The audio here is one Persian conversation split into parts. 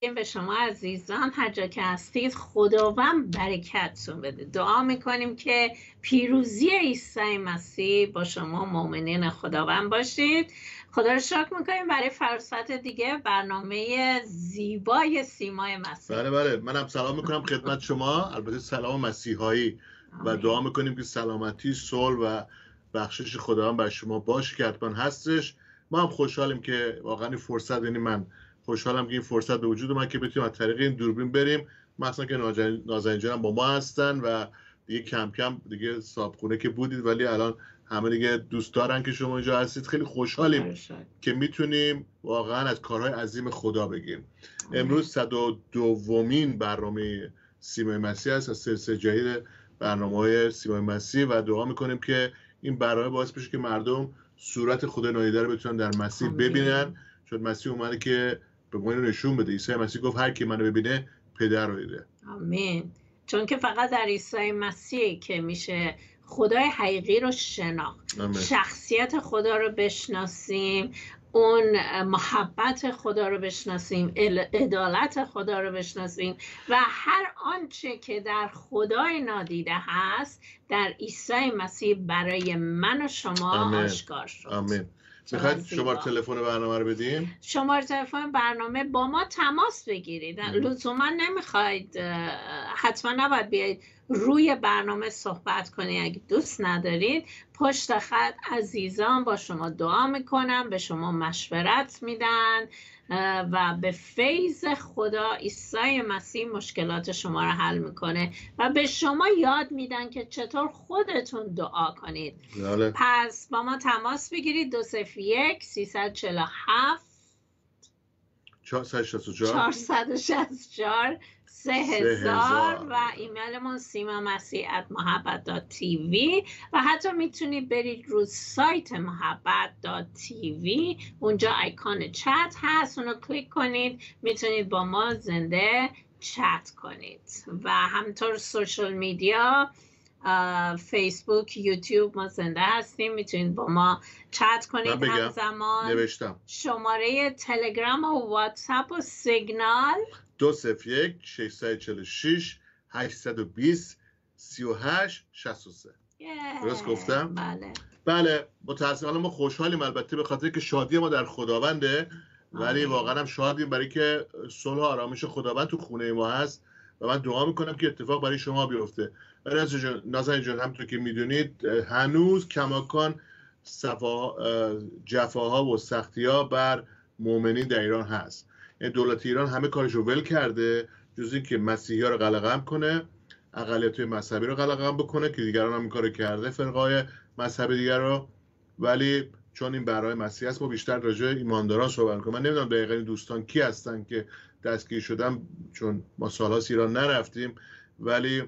به شما عزیزان هر جا که هستید خداوند برکتتون بده. دعا می‌کنیم که پیروزی عیسی مسیح با شما مؤمنین خداوند باشید. خدا رو شکر می‌کنیم برای فرصت دیگه برنامه زیبای سیمای مسیح. بله بله. منم سلام می‌کنم خدمت شما. البته سلام مسیحایی. و دعا می‌کنیم که سلامتی صلح و بخشش خداوند بر شما باش که حتما هستش. ما هم خوشحالیم که واقعا فرصت یعنی من خوشحالم که این فرصت به وجود اومد که بتونیم از طریق این دوربین بریم. مثلا که نازنین هم با ما هستن و دیگه کم کم دیگه صابخونه که بودید ولی الان همه دیگه دوست دارن که شما اینجا هستید. خیلی خوشحالیم که می‌تونیم واقعا از کارهای عظیم خدا بگیم امروز صد و دومین برنامه سیمای مسیح است. از سلسله جدید برنامه های سیمای مسیح و دعا می‌کنیم که این برنامه باعث بشه که مردم صورت خدا نایده رو بتونن در مسیح ببینن. چون مسیح اومده که به ما نشون بده. عیسی مسیح گفت هر کی منو ببینه پدر رو دیده. آمین. چون که فقط در عیسی مسیح که میشه خدای حقیقی رو شناخت. شخصیت خدا رو بشناسیم اون محبت خدا رو بشناسیم عدالت خدا رو بشناسیم و هر آنچه که در خدای نادیده هست در عیسی مسیح برای من و شما آشکار شد. آمین. می‌خواید شمار تلفن برنامه رو بدیم شماره تلفن برنامه با ما تماس بگیرید. لزوما نمی‌خواید حتما نباید بیاید روی برنامه صحبت کنید. اگه دوست ندارید پشت خط عزیزان با شما دعا می‌کنم به شما مشورت میدن. و به فیض خدا عیسی مسیح مشکلات شما رو حل می‌کنه و به شما یاد میدن که چطور خودتون دعا کنید. بله. پس با ما تماس بگیرید. دو صفر یک سی چهل و هفت. 464 سه هزار و ایمیلمون سیما مسیح محبت dot TV و حتی می‌تونید برید رو سایت محبت dot TV اونجا ایکان چت هست اونو کلیک کنید. می‌تونید با ما زنده چت کنید. و همین‌طور social media فیسبوک یوتیوب ما زنده هستیم. می‌تونید با ما چت کنید. همزمان نوشتم. شماره تلگرام و واتساپ و سیگنال. دو صفر یک 646 820 38 63 درست گفتم؟ بله. بله متاسفانه ما خوشحالیم البته به خاطر که شادی ما در خداونده ولی واقعا هم شادیم برای که صلح آرامش خداوند تو خونه ما هست. و من دعا می‌کنم که اتفاق برای شما بیفته. نازنین جان همطور که می‌دونید هنوز کماکان صفا جفاها و سختی ها بر مؤمنین در ایران هست. یعنی دولت ایران همه کارش رو ول کرده جز اینکه مسیحی ها رو قلقم کنه اقلیت مذهبی رو قلقم بکنه که دیگران هم این کار کرده فرقای مذهبی دیگر رو. ولی چون این برای مسیح است ما بیشتر راجع ایمانداران صحبت کنیم من نمی‌دونم دقیقا دوستان کی هستن که دستگیر شدن چون ما سالها ایران نرفتیم ولی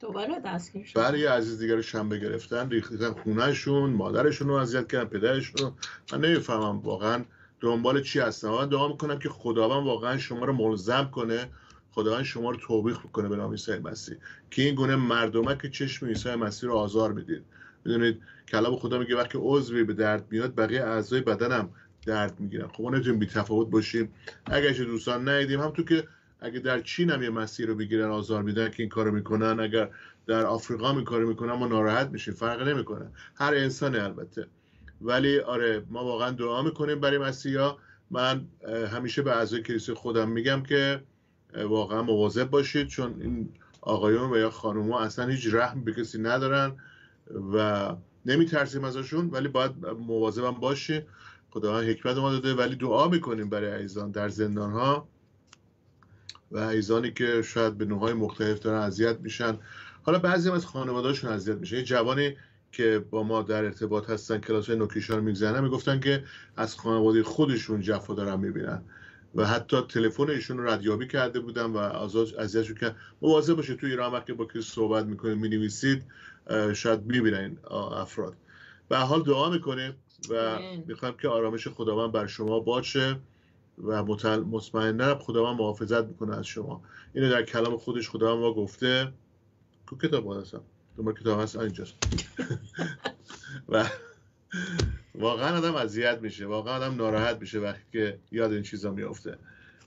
دوباره دستگیر شدن برای عزیز دیگر شنبه گرفتن ریختن خونهشون مادرشون رو اذیت کردن پدرشون من نمی‌فهمم واقعا دنبال چی هستن. من دعا می‌کنم که خداوند واقعا شما رو ملزم کنه خداوند شما رو توبیخ کنه به نام عیسی مسیح. که این گونه مردمه که چشم عیسی مسیح رو آزار می‌دید. می‌دونید کلام خدا میگه وقتی عضوی به درد میاد بقیه اعضای بدنم درد می‌گیرن. خب ما نمی‌تونیم بی تفاوت باشیم. اگر چه دوستان ندیدیم هم تو که اگه در چین هم یه مسیر رو بگیرن آزار میدن که این کارو می‌کنن. اگر در آفریقا این کارو می‌کنن ما ناراحت میشیم. فرق نمی‌کنه. هر انسان البته. ولی آره ما واقعا دعا می‌کنیم برای مسیحا. من همیشه به اعضای کلیسای خودم میگم که واقعا مواظب باشید چون این آقایون و یا خانوما اصلا هیچ رحم به کسی ندارن و نمیترسیم ازشون ولی باید مواظبم باشیم خداوند حکمت ما داده ولی دعا می‌کنیم برای عزیزان در زندان ها و عزیزانی که شاید به نوعهای مختلف دارن اذیت میشن. حالا بعضی هم از خانوادهاشون اذیت میشن یه جوانی که با ما در ارتباط هستن کلاس های نوکیشان میگذنن می‌گفتن که از خانواده خودشون جفا دارن می‌بینن. و حتی تلفن ایشون رو ردیابی کرده بودن و اذیتشون که مواظب باشید تو ایران وقتی با کسی صحبت می‌کنید می‌نویسید شاید می‌بینن افراد. به حال دعا می‌کنیم. و می‌خوایم که آرامش خداوند بر شما باشه و مطمئنا خداوند محافظت می‌کنه از شما. اینو در کلام خودش خداوند ما گفته. کو کتاب هستم؟ دو کتاب هست؟ اینجاست. و واقعا آدم اذیت میشه واقعا آدم ناراحت میشه وقتی که یاد این چیزا میفته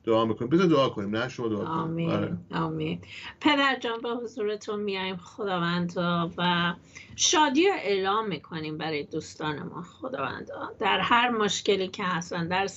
دعا می‌کنیم. بذار دعا کنیم نه شما دعا کنیم. آمین آره. آمین. پدر جان به حضورتون میایم. خداوندا و شادی رو اعلام می‌کنیم برای دوستان ما. خداوندا در هر مشکلی که هستن در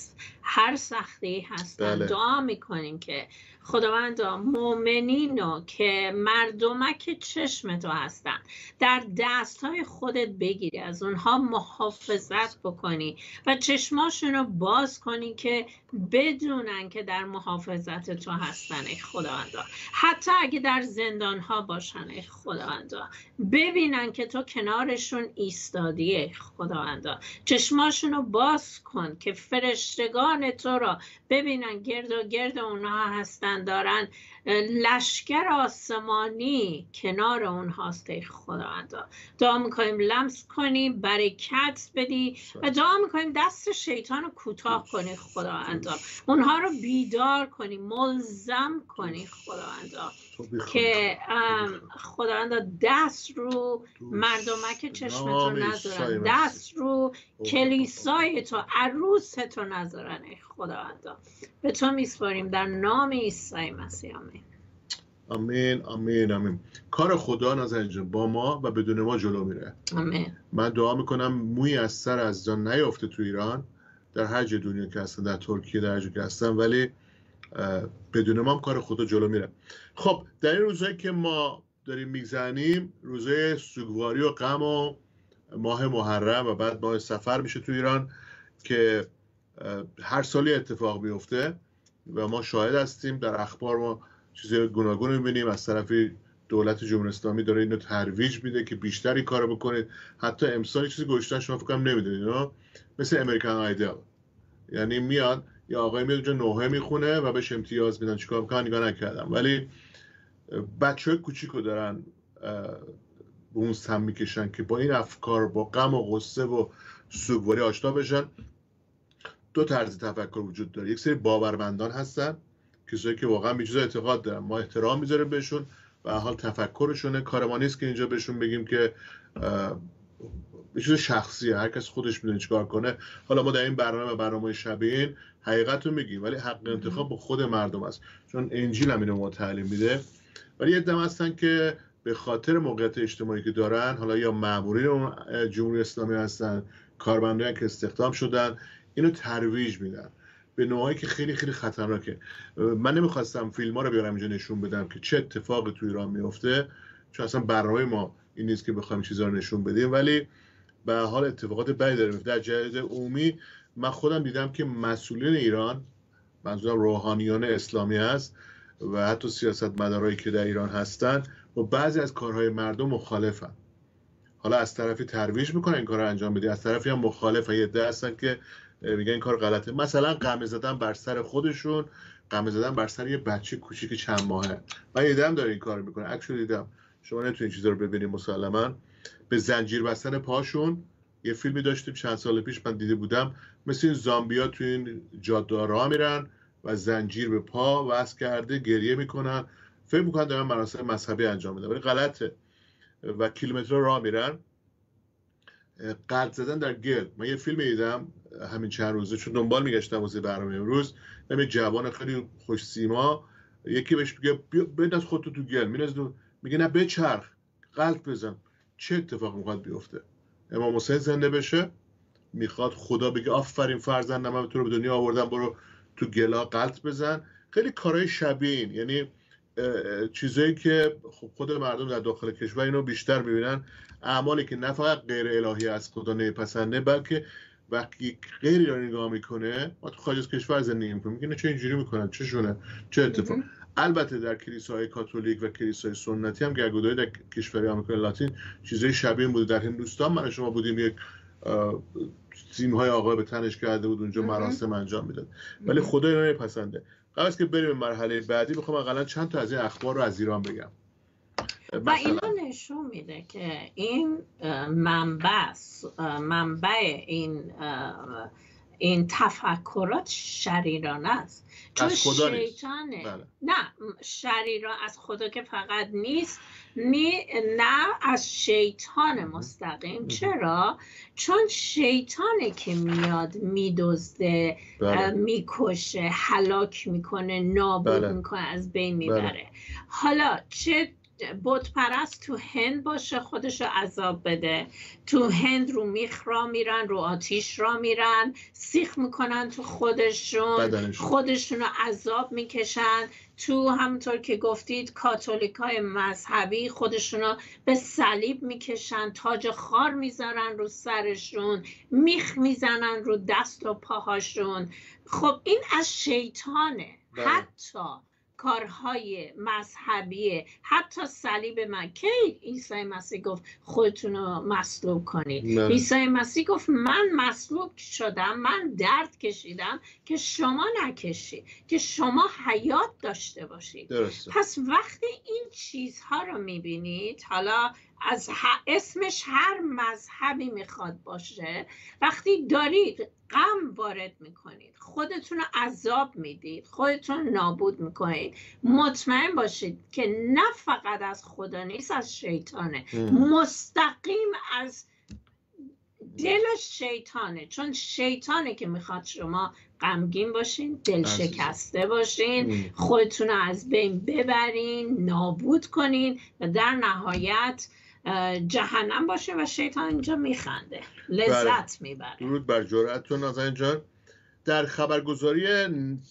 هر سختی هستن بله. دعا می‌کنیم که خداوندا مؤمنینو که مردمک چشم تو هستن. در دست های خودت بگیری از اونها محافظت بکنی و چشماشون رو باز کنی که بدونن که در محافظت تو هستن ای خداوندا. حتی اگه در زندان ها باشن ای خداوندا. ببینن که تو کنارشون ایستادی ای خداوندا. چشماشون رو باز کن که فرشتگان تو را ببینن گرد و گرد اونها هستن دارن لشکر آسمانی کنار اونهاست ای خداوندا. دعا می‌کنیم لمس کنی برکت بدی و دعا می‌کنیم دست شیطان رو کوتاه کنی خداوندا. اونها رو بیدار کنی ملزم کنی خداوندا. که ام، خداوندا دست رو مردمک چشم تو نذارن. دست رو کلیسای تو عروس تو نذارن ای خداوندا. به تو میسپاریم در نام عیسی مسیح. آمین. آمین آمین آمین. کار خدا نظر جان با ما و بدون ما جلو میره. آمین. من دعا می‌کنم موی از سر از جان نیافته تو ایران در هر جای دنیا که هستن در ترکیه در هر جا که هستن ولی بدون ما هم کار خدا جلو میره. خب در این روزهایی که ما داریم میگذنیم روزه سوگواری و غم و ماه محرم و بعد ماه سفر میشه تو ایران که هر سالی اتفاق میفته و ما شاهد هستیم. در اخبار ما چیزای گوناگون می‌بینیم. از طرف دولت جمهوری اسلامی داره اینو ترویج میده که بیشتری کارو بکنید. حتی امسال چیزی گذاشتن شما فکر نمی‌دونید اینا مثل امریکن آیدل یعنی میاد یا آقای میاد اونجا نوحه می‌خونه و بهش امتیاز میدن. چیکار می‌کنن نگاه نکردم. ولی بچه کوچیکو دارن به اون سم می‌کشن که با این افکار با غم و غصه و سوگواری آشنا بشن. دو طرز تفکر وجود داره. یک سری باورمندان هستن کسایی که واقعا به اعتقاد دارن. ما احترام می‌ذاریم بهشون. و حال تفکرشونه. کار ما نیست که اینجا بهشون بگیم که یه چیز شخصیه هر کس خودش می‌دونه چیکار کنه. حالا ما در این برنامه و برنامه شبیه حقیقت رو میگیم ولی حق انتخاب با خود مردم است. چون انجیل هم اینو ما تعلیم میده. ولی یه دم هستن که به خاطر موقعیت اجتماعی که دارن حالا یا مامورین اون جمهوری اسلامی هستن کارمندان که استخدام شدن اینو ترویج میدن. به نوعی که خیلی خیلی خطرناکه. من نمی‌خواستم فیلم ها رو بیارم اینجا نشون بدم که چه اتفاقی تو ایران میفته چون اصلا برنامه ما این نیست که بخوایم چیزا رو نشون بدیم. ولی به حال اتفاقات بدی داره. در جریده عمومی من خودم دیدم که مسئولین ایران منظورم روحانیون اسلامی هست و حتی سیاست مدارایی که در ایران هستن با بعضی از کارهای مردم مخالفن. حالا از طرفی ترویج می‌کنن این کار رو انجام بدی از طرفی هم مخالف. یه ده هستن که میگن این کار غلطه. مثلا قمه زدن بر سر خودشون قمه زدن بر سر یه بچه کوچیک چند ماهه. من یه داره این کار می‌کنه رو دیدم. شما نتونید این چیزا رو ببینید مسلما. به زنجیر بستن پاشون. یه فیلمی داشتیم چند سال پیش من دیده بودم. مثل این زامبیا تو این جاده راه میرن و زنجیر به پا وصل کرده گریه می‌کنن. فکر می‌کنن دارن مراسم مذهبی انجام میدن ولی غلطه. و کیلومتر راه میرن. قلب زدن در گل من یه فیلم دیدم همین چند روزه چون دنبال میگشتم واسه برنامه امروز. یه جوان خیلی خوش سیما یکی بهش میگه بنداز خودتو تو گل میگه نه بچرخ. قلب بزن. چه اتفاق می‌خواد بیفته؟ امام حسین زنده بشه می‌خواد خدا بگه آفرین فرزندم من تو رو به دنیا آوردم برو تو گلا قلط بزن. خیلی کارهای شبیه این. یعنی چیزایی که خب خود مردم در داخل کشور اینو بیشتر می‌بینن. اعمالی که نه فقط غیر الهی از خدا نمیپسنده بلکه وقتی غیر ایرانی نگاه می‌کنه ما تو خارج از کشور زندگی می‌کنیم میگه چه اینجوری می‌کنن چه شونه چه اتفاق. البته در کلیساهای کاتولیک و کلیسای سنتی هم گرگودایی در کشور آمریکای لاتین چیزای شبیه بوده. در هندوستان من شما بودیم یک سیم های آقا به تنش کرده بود اونجا. مراسم انجام می‌داد. ولی خدا اینا نمیپسنده قبل از که بریم به مرحله بعدی. می‌خوام اقلا چند تا از این اخبار رو از ایران بگم. و اینا نشون میده که این منبع منبع این این تفکرات شریرانه است چون شیطانه بله. نه شریران از خدا که فقط نیست نی... نه از شیطان مستقیم چرا؟ چون شیطانه که میاد میدزده بله. می‌کشه حلاک می‌کنه نابود بله. می‌کنه از بین می‌بره بله. حالا چه بت پرست تو هند باشه خودش رو عذاب بده. تو هند رو میخ را میرن رو آتیش را میرن سیخ می‌کنن تو خودشون خودشون رو عذاب می‌کشن. تو همونطور که گفتید کاتولیک های مذهبی خودشون رو به صلیب می‌کشن تاج خار می‌ذارن رو سرشون میخ می‌زنن رو دست و پاهاشون. خب این از شیطانه. بله. حتی کارهای مذهبی. حتی صلیب من کی عیسی مسیح گفت خودتون رو مصلوب کنید؟ عیسی مسیح گفت من مصلوب شدم من درد کشیدم که شما نکشید که شما حیات داشته باشید. پس وقتی این چیزها رو می‌بینید حالا از اسمش هر مذهبی می‌خواد باشه وقتی دارید غم وارد می‌کنید خودتون رو عذاب می‌دید خودتون نابود می‌کنید مطمئن باشید که نه فقط از خدا نیست از شیطانه. مستقیم از دل شیطانه. چون شیطانه که می‌خواد شما غمگین باشین دل شکسته باشین خودتون رو از بین ببرین نابود کنین و در نهایت جهنم باشه و شیطان اینجا میخنده. لذت بله. می‌بره. درود بر جرأتتون نازنین جان. در خبرگزاری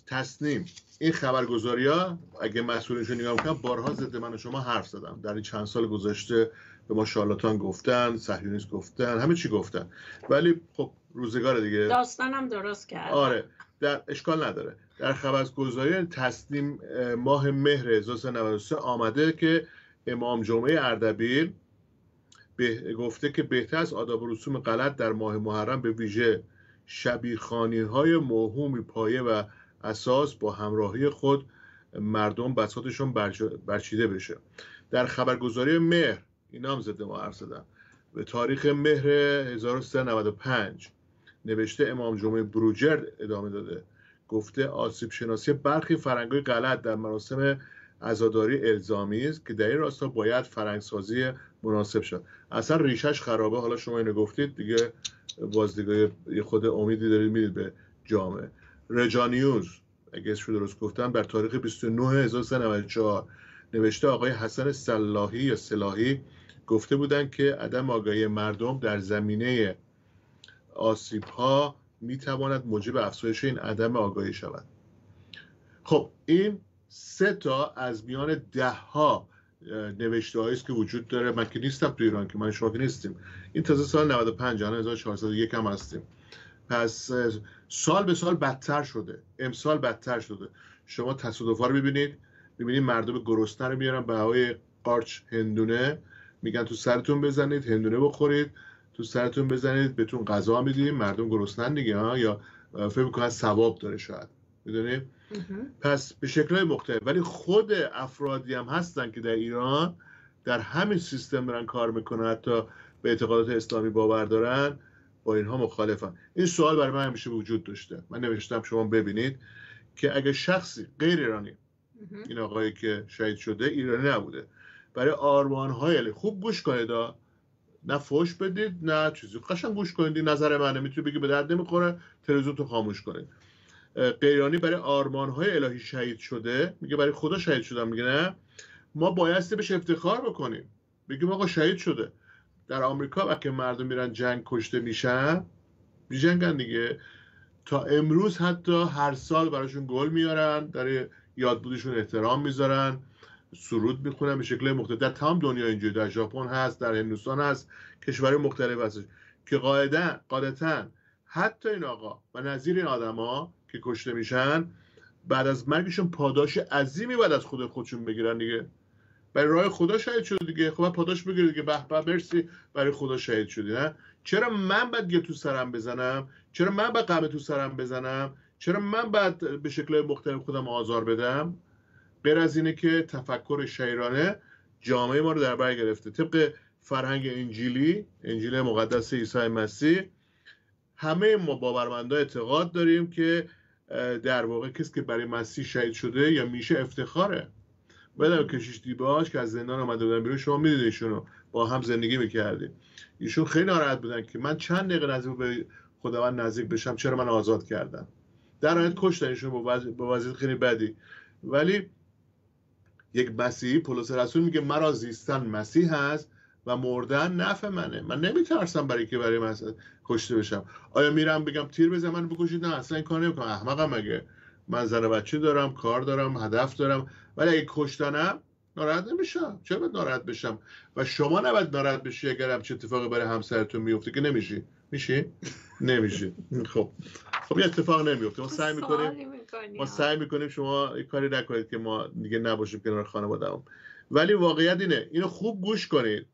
تصنیم این خبرگزاری ها اگه مسئولینشون نگاه کنم بارها ضد من و شما حرف زدم. در این چند سال گذشته به ما شالاتان گفتن صهیونیست گفتن همه چی گفتن. ولی خب روزگار دیگه. داستانم درست کرد. آره در اشکال نداره. در خبرگزاری تصنیم ماه مهر 1393 آمده که امام جمعه اردبیل به گفته که بهتر از آداب و رسوم غلط در ماه محرم به ویژه شبیخانی های موهومی پایه و اساس با همراهی خود مردم بساتشون برچیده بشه. در خبرگزاری مهر اینا هم زده ما عرض به تاریخ مهر 1395 نوشته امام جمعه بروجرد ادامه داده. گفته آسیب شناسی برخی فرنگای غلط در مراسم عزاداری الزامی است که در این راستا باید فرنگسازی مناسب شد. اصلا ریشش خرابه. حالا شما اینو گفتید دیگه بازدیگاه خود امیدی دارید می‌دید به جامعه. رجانیوز اگه اسمش درست گفتم بر تاریخ 29 نوشته آقای حسن سلاحی یا سلاحی گفته بودند که عدم آگاهی مردم در زمینه آسیب ها می تواند موجب افزایش این عدم آگاهی شود. خب این سه تا از میان ده ها نوشته است که وجود داره. من که نیستم تو ایران که من شما که نیستیم. این تازه سال 95 الان 1401 هم هستیم. پس سال به سال بدتر شده. امسال بدتر شده. شما تصادفا رو ببینید. ببینید مردم گرسنه رو میارن به هوای قارچ هندونه. میگن تو سرتون بزنید هندونه بخورید. تو سرتون بزنید بهتون غذا میدیم. مردم گرسنن دیگه ها؟ یا فکر می‌کنن ثواب داره شاید. می‌دونید پس به شکلهای مختلف. ولی خود افرادی هم هستن که در ایران در همین سیستم برن کار می‌کنن حتی به اعتقادات اسلامی باور دارن با اینها مخالفن. این سوال برای من همیشه وجود داشته. من نوشتم شما ببینید که اگه شخصی غیر ایرانی این آقایی که شهید شده ایرانی نبوده. برای آرمان های خوب گوش کنید نه فوش بدید نه چیزی. قشنگ گوش کنید. نظر منه. می‌تونی بگی به درد نمی‌خوره. تلویزیون تو خاموش کنید. قیرانی برای آرمان های الهی شهید شده. میگه برای خدا شهید شدم. میگه نه. ما بایستی بهش افتخار بکنیم. بگیم آقا شهید شده. در آمریکا وقتی مردم میرن جنگ کشته میشن میجنگن دیگه. تا امروز حتی هر سال براشون گل میارن در یادبودشون احترام می‌ذارن سرود می‌خونن به شکل مختلف. در تمام دنیا اینجوری. در ژاپن هست در هندوستان هست کشور مختلف هست که قاعدتا قاعدتا حتی این آقا و نظیر این آدما که کشته میشن بعد از مرگشون پاداش عظیمی بعد از خود خودشون بگیرن دیگه. برای راه خدا شهید شده دیگه. خب پاداش بگیره دیگه. به به مرسی. برای خدا شهید شدی نه؟ چرا من باید یه تو سرم بزنم؟ چرا من باید قمه تو سرم بزنم؟ چرا من باید به شکل مختلف خودم آزار بدم؟ غیر از اینه که تفکر شیرانه جامعه ما رو در بر گرفته. طبق فرهنگ انجیلی انجیل مقدس عیسی مسیح همه ما باورمندا اعتقاد داریم که در واقع کسی که برای مسیح شهید شده یا میشه افتخاره. بدم کشیش دیباش که از زندان آمده بودن بیرون شما می‌دونید ایشونو با هم زندگی می‌کردیم. ایشون خیلی ناراحت بودن که من چند دقیقه نزدیک به خداوند نزدیک بشم چرا من آزاد کردم؟ در نهایت کشتن ایشون با وضعیت خیلی بدی. ولی یک مسیحی پولس رسول میگه مرا زیستن مسیح هست و مردن نفع منه. من نمیترسم برای که برای من کشته بشم. آیا میرم بگم تیر بزن من بکشید؟ نه اصلا این کار نمی‌کنم. احمقم مگه من زن بچه دارم کار دارم هدف دارم. ولی اگه کشتنم ناراحت نمیشم. چرا باید ناراحت بشم؟ و شما نباید ناراحت بشی اگر چه اتفاقی برای همسرتون میفته که نمیشی. میشی؟ نمیشی. خب. خب یه اتفاق نمیفته ما سعی می‌کنیم ما سعی می‌کنیم شما کاری نکنید که ما دیگه نباشیم کنار خانواده‌ام ولی واقعیت اینه. اینو خوب گوش کنید.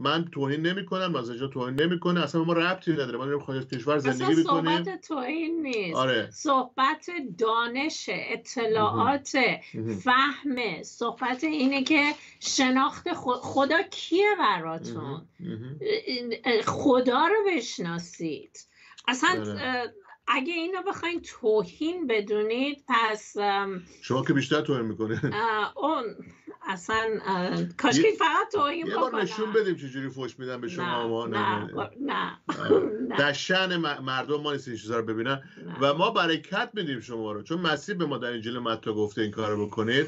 من توهین نمی کنم از اینجا توهین نمی کنه اصلا ما ربطی نداره ما داریم خارج کشور زندگی می‌کنیم. صحبت توهین نیست. آره. صحبت دانش اطلاعات فهم. صحبت اینه که شناخت خدا کیه براتون؟ خدا رو بشناسید. اصلا آره. اگه اینو بخواین توهین بدونید پس شما که بیشتر توهین می‌کنه اون اصلا کاشکی فقط توهین یه بار نشون بدیم چجوری فوش میدن به شما ما نه نه. در شن مردم ما نیست این چیزا رو ببینن. و ما برکت میدیم شما رو. چون مسیح به ما در انجیل متی گفته این کارو بکنید.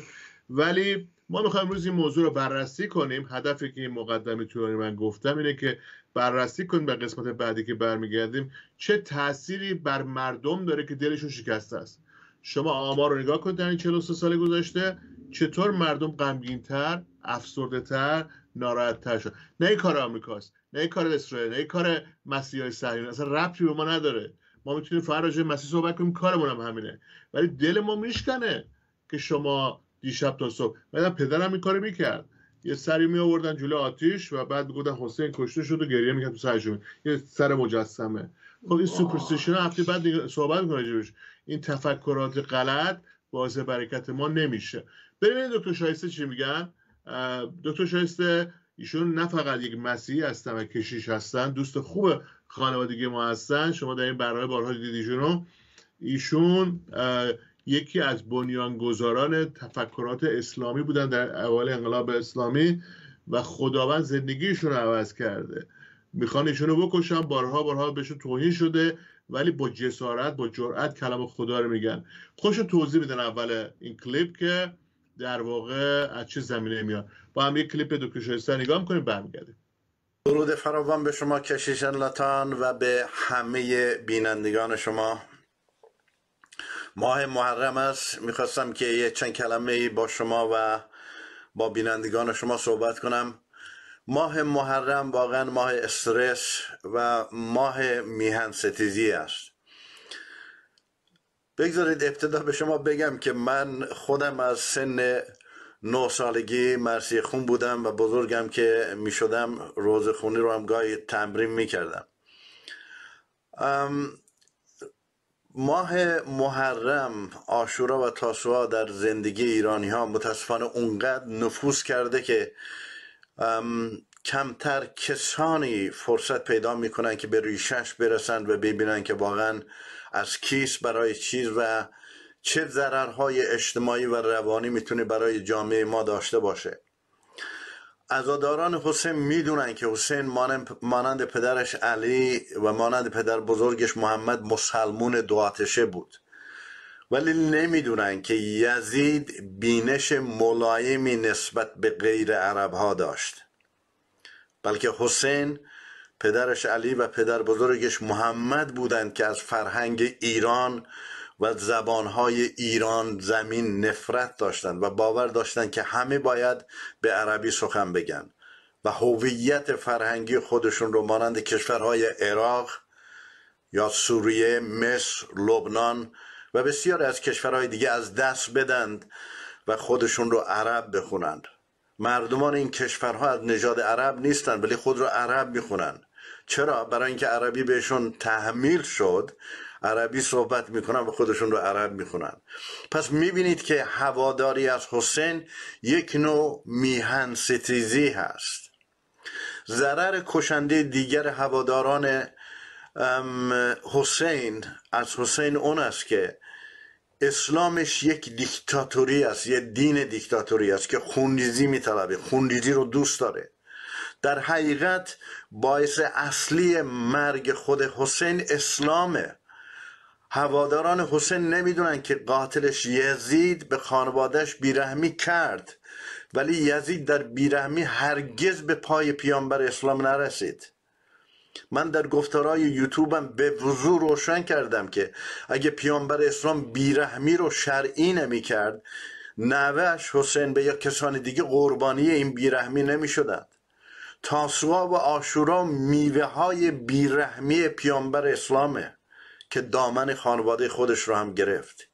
ولی ما می‌خوایم روز این موضوع رو بررسی کنیم. هدفی که این مقدمی تو من گفتم اینه که بررسی کنیم به قسمت بعدی که برمیگردیم. چه تأثیری بر مردم داره که دلشون شکسته است؟ شما آمار رو نگاه کنید در این 43 سال گذشته. چطور مردم غمگینتر افسرده تر ناراحت تر شد. نه این کار آمریکاست نه این کار اسرائیل نه این کار مسیحای صهیونی اصلا ربطی به ما نداره. ما می‌تونیم فقط راجع مسیح صحبت کنیم کارمون هم همینه. ولی دل ما میشکنه که شما دیشب تا صبح. بعد پدرم این کارو می‌کرد. یه سری می آوردن جلو آتیش و بعد می‌گفتن حسین کشته شد و گریه می‌کرد تو سرشون یه سر مجسمه. خب این سوپرستیشن هفته بعد صحبت می‌کنه این تفکرات غلط باعث برکت ما نمیشه. ببینید دکتر شایسته چی میگن؟ دکتر شایسته ایشون نه فقط یک مسیحی هستن و کشیش هستن دوست خوب خانوادگی ما هستن. شما در این برنامه بارها دیدیشون ایشون یکی از بنیانگذاران تفکرات اسلامی بودن در اول انقلاب اسلامی و خداوند زندگیشون رو عوض کرده. می‌خوان ایشون رو بکشن. بارها بارها بهشون توهین شده ولی با جسارت با جرأت کلام خدا رو میگن. خوش توضیح میدن اول این کلیپ که در واقع از چه زمینه میاد؟ با هم یک کلیپ دکتر شایسته نگاه می‌کنیم برمیگردیم. درود فراوان به شما کشیشن لطان و به همه بینندگان شما. ماه محرم است. می‌خواستم که یه چند کلمه با شما و با بینندگان شما صحبت کنم. ماه محرم واقعا ماه استرس و ماه میهن ستیزی است. بگذارید ابتدا به شما بگم که من خودم از سن نه سالگی مرسی خون بودم و بزرگم که می شدم روز خونی رو هم گاهی تمرین می کردم ماه محرم آشورا و تاسوعا در زندگی ایرانی ها متاسفانه اونقدر نفوذ کرده که کمتر کسانی فرصت پیدا می‌کنن که به ریشش برسند و ببینن که واقعا از کیس برای چیز و چه ضررهای اجتماعی و روانی می‌تونه برای جامعه ما داشته باشه. ازاداران حسین می‌دونن که حسین مانند پدرش علی و مانند پدر بزرگش محمد مسلمون دواتشه بود. ولی نمی‌دونن که یزید بینش ملایمی نسبت به غیر عرب ها داشت. بلکه حسین پدرش علی و پدر بزرگش محمد بودند که از فرهنگ ایران و زبانهای ایران زمین نفرت داشتند و باور داشتند که همه باید به عربی سخن بگن و هویت فرهنگی خودشون رو مانند کشورهای عراق یا سوریه، مصر، لبنان و بسیار از کشورهای دیگه از دست بدند و خودشون رو عرب بخونند. مردمان این کشورها از نژاد عرب نیستند ولی خود رو عرب می‌خونند. چرا؟ برای اینکه عربی بهشون تحمیل شد عربی صحبت می‌کنن و خودشون رو عرب می‌خونن. پس می‌بینید که هواداری از حسین یک نوع میهن ستیزی هست. ضرر کشنده دیگر هواداران حسین از حسین اون است که اسلامش یک دیکتاتوری است یه دین دیکتاتوری است که خونریزی میطلبه خونریزی رو دوست داره. در حقیقت باعث اصلی مرگ خود حسین اسلامه. هواداران حسین نمی‌دونن که قاتلش یزید به خانوادهش بیرحمی کرد ولی یزید در بیرحمی هرگز به پای پیامبر اسلام نرسید. من در گفتارهای یوتیوبم به وضوع روشن کردم که اگه پیامبر اسلام بیرحمی رو شرعی نمی کرد نوش حسین به یا کسان دیگه قربانی این بیرحمی نمی شدند تاسوعا و آشورا میوه های بیرحمی پیامبر اسلامه که دامن خانواده خودش رو هم گرفت.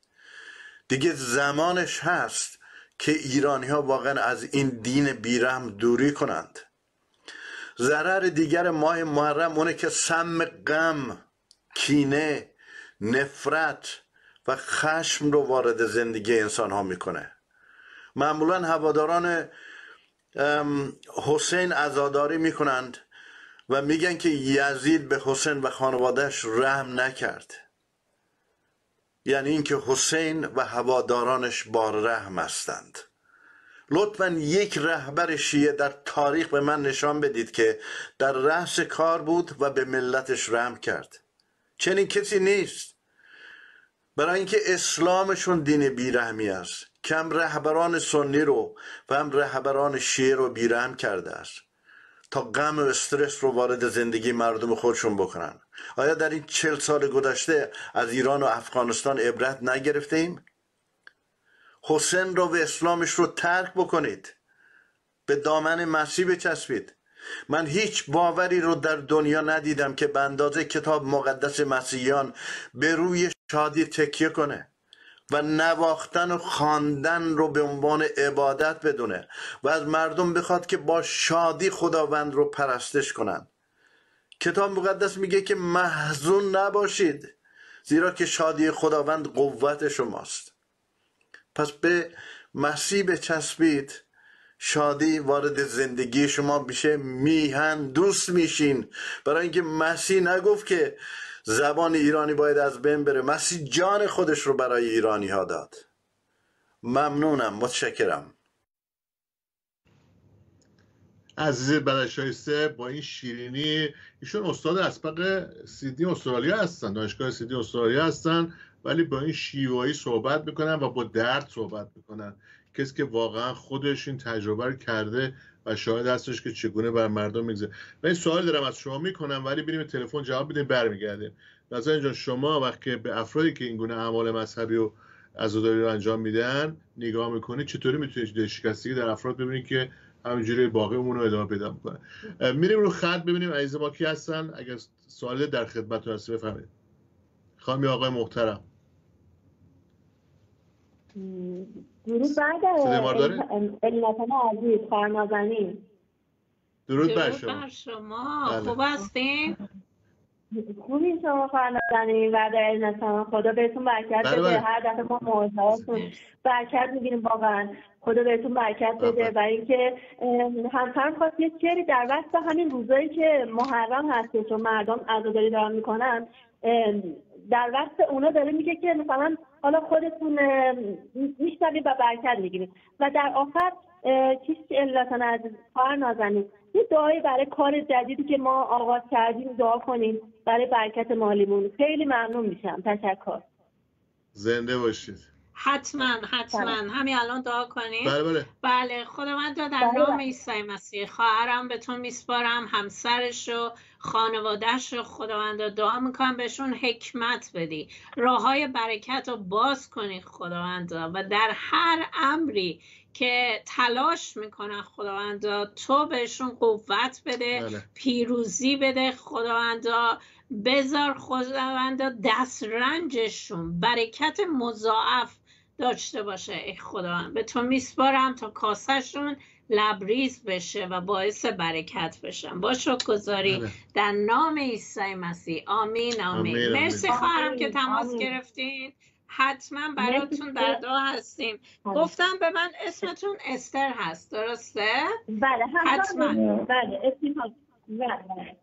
دیگه زمانش هست که ایرانی ها واقعا از این دین بیرحم دوری کنند. ضرر دیگر ماه محرم اونه که سم غم کینه نفرت و خشم رو وارد زندگی انسان ها می‌کنه. معمولا هواداران حسین ازاداری می‌کنند و میگن که یزید به حسین و خانوادهش رحم نکرد. یعنی اینکه حسین و هوادارانش با رحم هستند. لطفا یک رهبر شیعه در تاریخ به من نشان بدید که در رأس کار بود و به ملتش رحم کرد. چنین کسی نیست. برای اینکه اسلامشون دین بیرحمی است. که هم رهبران سنی رو و هم رهبران شیعه رو بیرحم کرده است تا غم و استرس رو وارد زندگی مردم خودشون بکنن. آیا در این چل سال گذشته از ایران و افغانستان عبرت نگرفته ایم؟ حسین رو و اسلامش رو ترک بکنید. به دامن مسیح بچسبید. من هیچ باوری رو در دنیا ندیدم که به اندازه کتاب مقدس مسیحیان به روی شادی تکیه کنه. و نواختن و خواندن رو به عنوان عبادت بدونه و از مردم بخواد که با شادی خداوند رو پرستش کنن. کتاب مقدس میگه که محزون نباشید زیرا که شادی خداوند قوت شماست. پس به مسیح بچسبید شادی وارد زندگی شما میشه میهن دوست میشین. برای اینکه مسیح نگفت که زبان ایرانی باید از بین بره. مسیح جان خودش رو برای ایرانی ها داد. ممنونم متشکرم. عزیز بدشایسته با این شیرینی ایشون استاد اسبق سیدنی استرالیا هستن دانشگاه سیدنی استرالیا هستن ولی با این شیوایی صحبت می‌کنن و با درد صحبت می‌کنن. کسی که واقعا خودش این تجربه رو کرده و شاهد هستش که چگونه بر مردم میگذره. و این سوال دارم از شما می‌کنم ولی بریم تلفن جواب بدیم برمیگردیم. نظر اینجا شما وقتی به افرادی که این گونه اعمال مذهبی و عزاداری رو انجام میدن نگاه می‌کنید چطوری می‌تونید شکستگی در افراد ببینید که همینجوری باقی رو ادامه پیدا می‌کنه؟ میریم رو خط ببینیم عزیز ما کی هستن. اگر سوال در خدمت هستی بفهمید خانم آقای محترم. درود بعد علتان عزیز خارنازنی. درود بر شما, شما. بله. خوب هستین؟ خوبی شما و در علتان خدا بهتون برکت بله، بده. بله. هر دفعه ما موضوعاتون برکت می‌گیریم واقعا. خدا بهتون برکت بده. و اینکه همسرم خواست یه چیزی در وقت همین روزایی که محرم هستش و مردم عزاداری دارن می‌کنن در وقت اونا داره میگه که مثلا حالا خودتون میشنوید و برکت می‌گیرید و در آخر چیزی که علتان از کار نازنید یه دعایی برای کار جدیدی که ما آغاز کردیم دعا کنیم برای برکت مالیمون. خیلی ممنون میشم. تشکر. زنده باشید. حتما حتما. بله. همین الان دعا کنید بله بله. بله. خداوند در بله. نام عیسی مسیح خواهرم به تو میسپارم همسرش رو خانوادهش رو خداوند دعا می‌کنم بهشون حکمت بدی. راه های برکت رو باز کنی خداوند و در هر امری که تلاش می‌کنن خداوندا تو بهشون قوت بده بله. پیروزی بده خداوندا. بذار خداوندا دست رنجشون برکت مضاعف داشته باشه. ای خدا به تو میسپارم تا کاسهشون لبریز بشه و باعث برکت بشن با شکرگزاری بله. در نام عیسی مسیح. آمین آمین, مرسی خواهرم که تماس گرفتین. حتما براتون در دعا هستیم. گفتم به من اسمتون استر هست. درسته؟ بله حتما. بله اسم بله.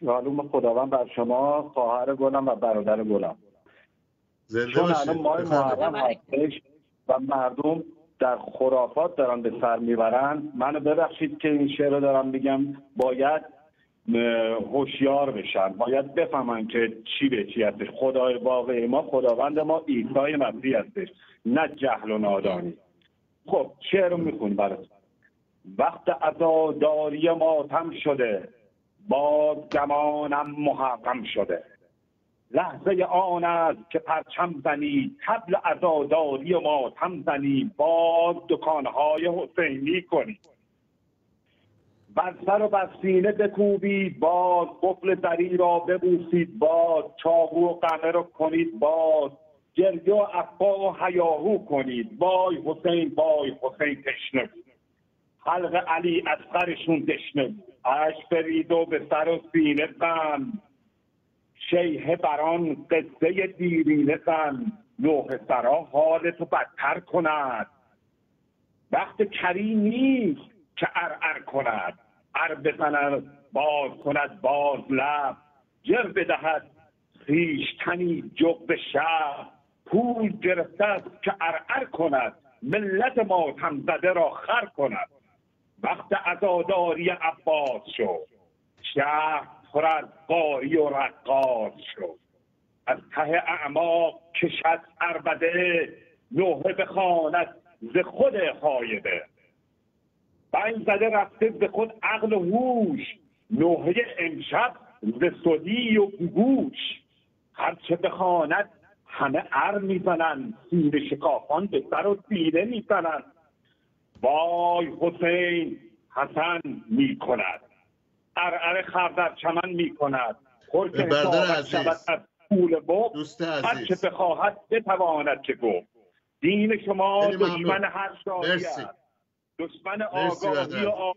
شالوم خداوند بر شما خواهر گلم و برادر گلم. چون الان ماه محرم هستش و مردم در خرافات دارن به سر می‌برن. منو ببخشید که این شعر رو دارم میگم. باید هوشیار بشن. باید بفهمن که چی به چی هستش. خدای واقعی ما خداوند ما عیسی مسیح هستش نه جهل و نادانی. خب شعر رو میخون برات وقت عزاداری ماتم شده با گمانم محقم شده. لحظه آن است که پرچم زنی تبل عزاداری ماتم زنی. با دکانهای حسینی کنی. بر سر و بر سینه بکوبید باز قفل دری را ببوسید باز چاقو و قمه را کنید باز گریه و افبا و حیاهو کنید. وای حسین وای حسین تشنه. حلق علی اصغرشون دشنه اش برید و به سر و سینه بند. شیه بران قصه دیرینه زن. لوح سرا حالتو بدتر کند. وقت کری نیست که ار کند. ار بزند باز کند باز لب. جر بدهد خیشتنی جغ شب. پول گرفته است که ار کند. ملت ماتم زده را خر کند. وقت عزاداری عباس شد. شهر پر از قاری و شد. از ته اعماق کشد اربده نوحه بخواند ز خود خایده بین زده رفته به خود عقل و هوش نوحه امشب ز سدی و گوش. هرچه بخواند همه ار می‌زنند سینه شکافان به سر و سینه می‌زنند. وای حسین حسن می‌کند. ارعر خر در چمن می‌کند. خرک حسابت شود از پول بغ هر چه بخواهد بتواند که گفت دین شما دشمن هر شاهی است. دشمن آگاهی و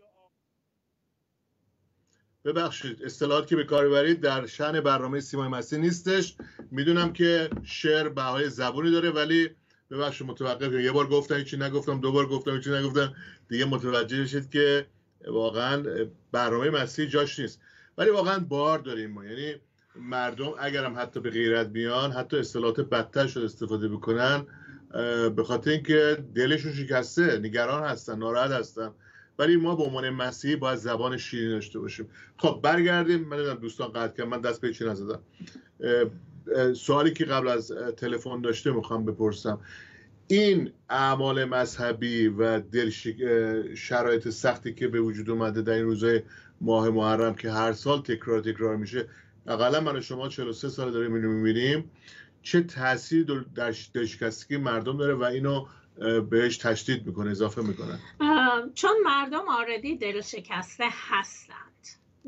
ببخشید اصطلاحات که به کار برید در شن برنامه سیمای مسیح نیستش. می‌دونم که شعر بهای زبونی داره ولی ببخشید متوقف یه بار گفتم چی نگفتم دو بار گفتم چی نگفتم. دیگه متوجه بشید که واقعا برنامه مسیح جاش نیست. ولی واقعا بار داریم ما. یعنی مردم اگرم حتی به غیرت بیان حتی اصطلاحات بدتر شد استفاده بکنن به خاطر اینکه دلشون شکسته نگران هستن ناراحت هستن. ولی ما به عنوان مسیحی باید زبان شیرین داشته باشیم. خب برگردیم. من دوستان قطع کردم من دست به چی نزدم؟ سوالی که قبل از تلفن داشته می‌خوام بپرسم. این اعمال مذهبی و شرایط سختی که به وجود اومده در این روزهای ماه محرم که هر سال تکرار تکرار میشه اقلا من و شما 43 سال داریم اینو می‌بینیم. چه تاثیر در دلشکستگی مردم داره و اینو بهش تشدید می‌کنه اضافه می‌کنه. چون مردم آردی دل شکسته هستند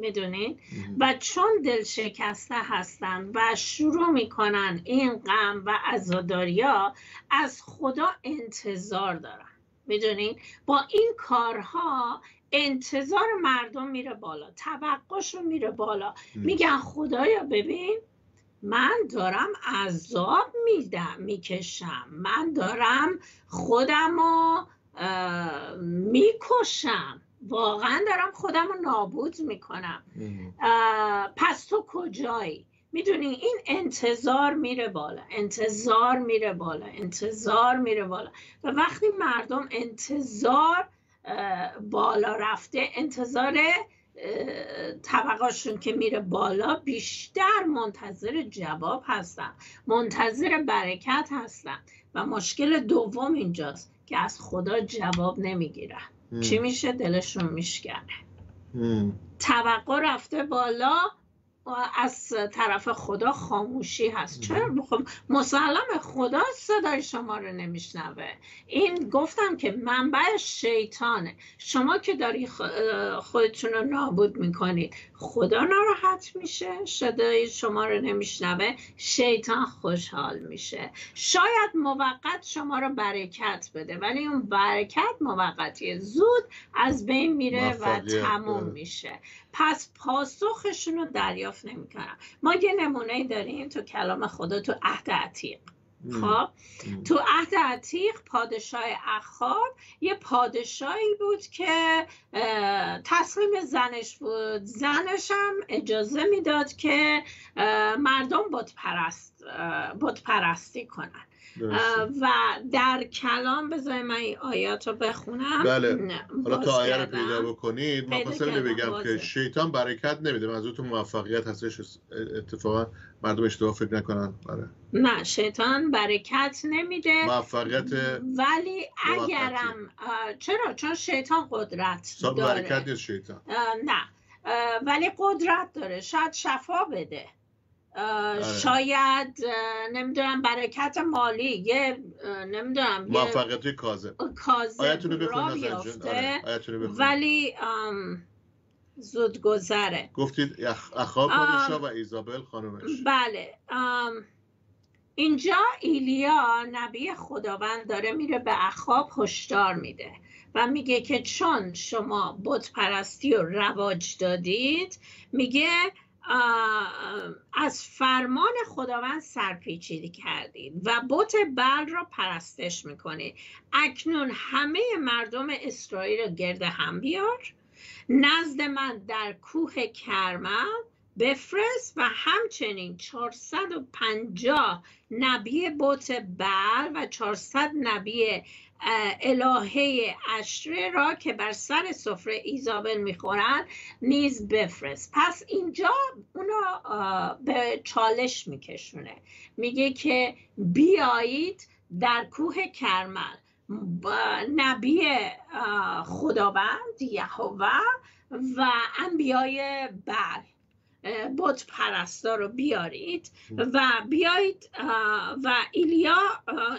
می‌دونید و چون دل شکسته هستند و شروع می‌کنن این غم و ازاداریا از خدا انتظار دارن. می‌دونید با این کارها انتظار مردم میره بالا توقعشون میره بالا. میگن خدایا ببین من دارم عذاب میدم می‌کشم. من دارم خودم رو می‌کشم. واقعا دارم خودم رو نابود می‌کنم. پس تو کجایی؟ می‌دونی این انتظار میره بالا انتظار میره بالا انتظار میره بالا. و وقتی مردم انتظار بالا رفته انتظار طبقاشون که میره بالا بیشتر منتظر جواب هستن منتظر برکت هستن. و مشکل دوم اینجاست که از خدا جواب نمی‌گیرن. چی میشه؟ دلشون میشکنه. توقع رفته بالا از طرف خدا خاموشی هست. چرا؟ خب مسلم خدا صدای شما رو نمیشنوه. این گفتم که منبع شیطانه. شما که داری خودتون رو نابود می‌کنید. خدا ناراحت میشه صدای شما رو نمیشنوه شیطان خوشحال میشه. شاید موقت شما رو برکت بده ولی اون برکت موقتیه زود از بین میره و تموم میشه. پس پاسخشون رو دریافت نمی‌کنم. ما یه نمونه داریم تو کلام خدا تو عهد عتیق. خب؟ تو عهد عتیق پادشاه اخاب یه پادشاهی بود که تصمیم زنش بود. زنش هم اجازه می‌داد که مردم بود پرست بود پرستی کنن. و در کلام بذاری من این آیات رو بخونم. بله. حالا تا آیه رو پیدا بکنید من خواستم بگم که شیطان برکت نمیده. منظورتون موفقیت هستش. اتفاقا مردم اشتباه فکر نکنن. بله نه شیطان برکت نمیده. موفقیت ولی اگرم چرا؟ چون شیطان قدرت داره. برکت شیطان. نه. ولی قدرت داره. شاید شفا بده. شاید نمی‌دونم برکت مالی یه نمی‌دونم موفقیت کاذب. کاذب را بیافته آره. ولی زود گذره گفتید اخاب پادشاه و ایزابل خانمش. بله. اینجا ایلیا نبی خداوند داره میره به اخاب هشدار میده و میگه که چون شما بت پرستی و رواج دادید میگه از فرمان خداوند سرپیچیدی کردید و بت بل را پرستش می‌کنید اکنون همه مردم اسرائیل را گرد هم بیار. نزد من در کوه کرمل بفرست و همچنین 450 نبی بوت بل و 400 نبی الهه اشره را که بر سر سفره ایزابل می‌خورند نیز بفرست. پس اینجا اونا به چالش میکشونه. میگه که بیایید در کوه کرمل. نبی خداوند یهوه و انبیای بل. بت پرستا رو بیارید و بیایید و ایلیا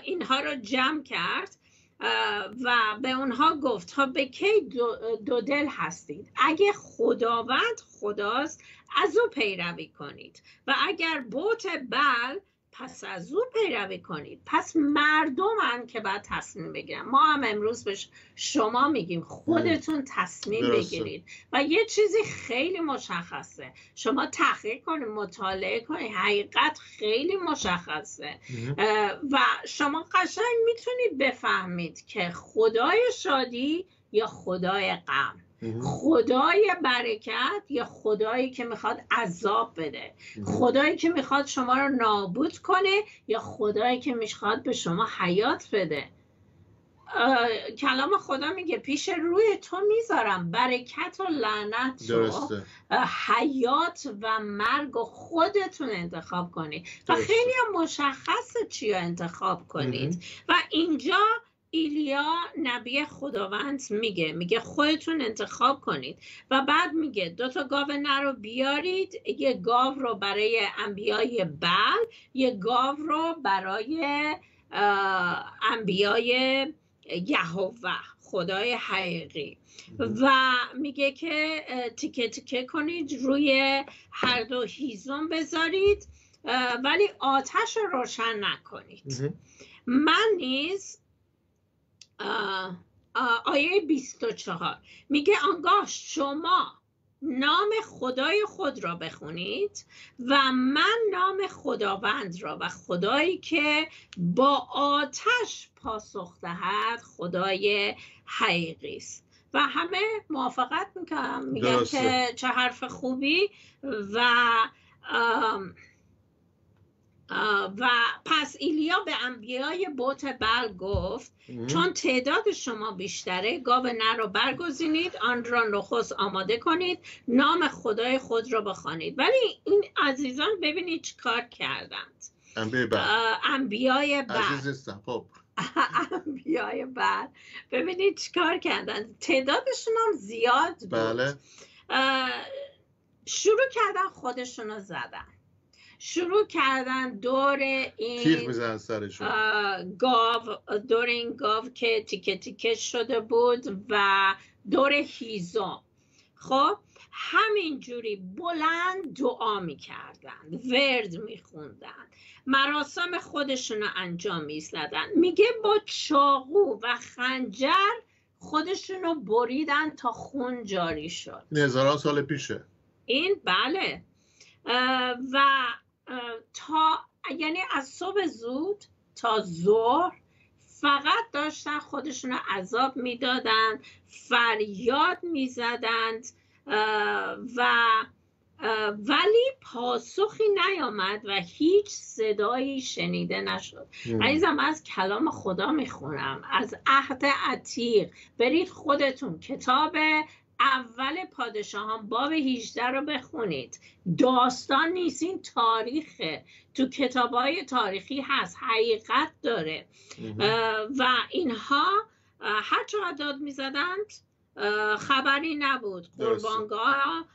اینها رو جمع کرد. و به اونها گفت ها به کی دو, دل هستید؟ اگه خداوند خداست از او پیروی کنید. و اگر بوت بل پس از او پیروی کنید. پس مردمن که باید تصمیم بگیرن. ما هم امروز به شما میگیم خودتون تصمیم بگیرید. و یه چیزی خیلی مشخصه. شما تحقیق کنید مطالعه کنید. حقیقت خیلی مشخصه. و شما قشنگ می‌تونید بفهمید که خدای شادی یا خدای غم. خدای برکت یا خدایی که می‌خواد عذاب بده؟ خدایی که می‌خواد شما رو نابود کنه یا خدایی که می‌خواد به شما حیات بده؟ کلام خدا میگه پیش روی تو می‌ذارم. برکت و لعنت رو حیات و مرگ و خودتون انتخاب کنید. و خیلی مشخصه چی رو انتخاب کنید. و اینجا ایلیا نبی خداوند میگه میگه خودتون انتخاب کنید. و بعد میگه دو تا گاو نر رو بیارید یه گاو رو برای انبیای بل یه گاو رو برای انبیای یهوه خدای حقیقی. و میگه که تیکه تیکه کنید روی هر دو هیزم بذارید ولی آتش رو روشن نکنید. من نیز آیه 24 میگه آنگاه شما نام خدای خود را بخونید و من نام خداوند را و خدایی که با آتش پاسخ دهد خدای حقیقی است. و همه موافقت می‌کنم میگن که چه حرف خوبی و و پس ایلیا به انبیای بوت بل گفت چون تعداد شما بیشتره گاو نر رو برگزینید آن را نخست آماده کنید نام خدای خود را بخوانید. ولی این عزیزان ببینید چی کار کردند. انبیای بل. انبیای بل ببینید چی کار کردند. تعدادشون هم زیاد بود. بله. شروع کردن خودشون رو زدن. شروع کردن دور این گاو دور این گاو که تیکه تیکه شده بود و دور هیزم. خب همینجوری بلند دعا می‌کردن ورد میخوندن مراسم خودشون رو انجام می‌زدن میگه با چاقو و خنجر خودشون رو بریدن تا خون جاری شد. هزاران سال پیشه. این بله. و تا یعنی از صبح زود تا ظهر فقط داشتن خودشون عذاب می‌دادند فریاد می‌زدند و ولی پاسخی نیامد و هیچ صدایی شنیده نشد. عزیزم از کلام خدا می‌خونم. از عهد عتیق. برید خودتون کتاب اول پادشاهان باب 18 رو بخونید. داستان نیست این تاریخه. تو کتاب های تاریخی هست حقیقت داره. و اینها هر چقدر داد می‌زدند خبری نبود. قربانگاه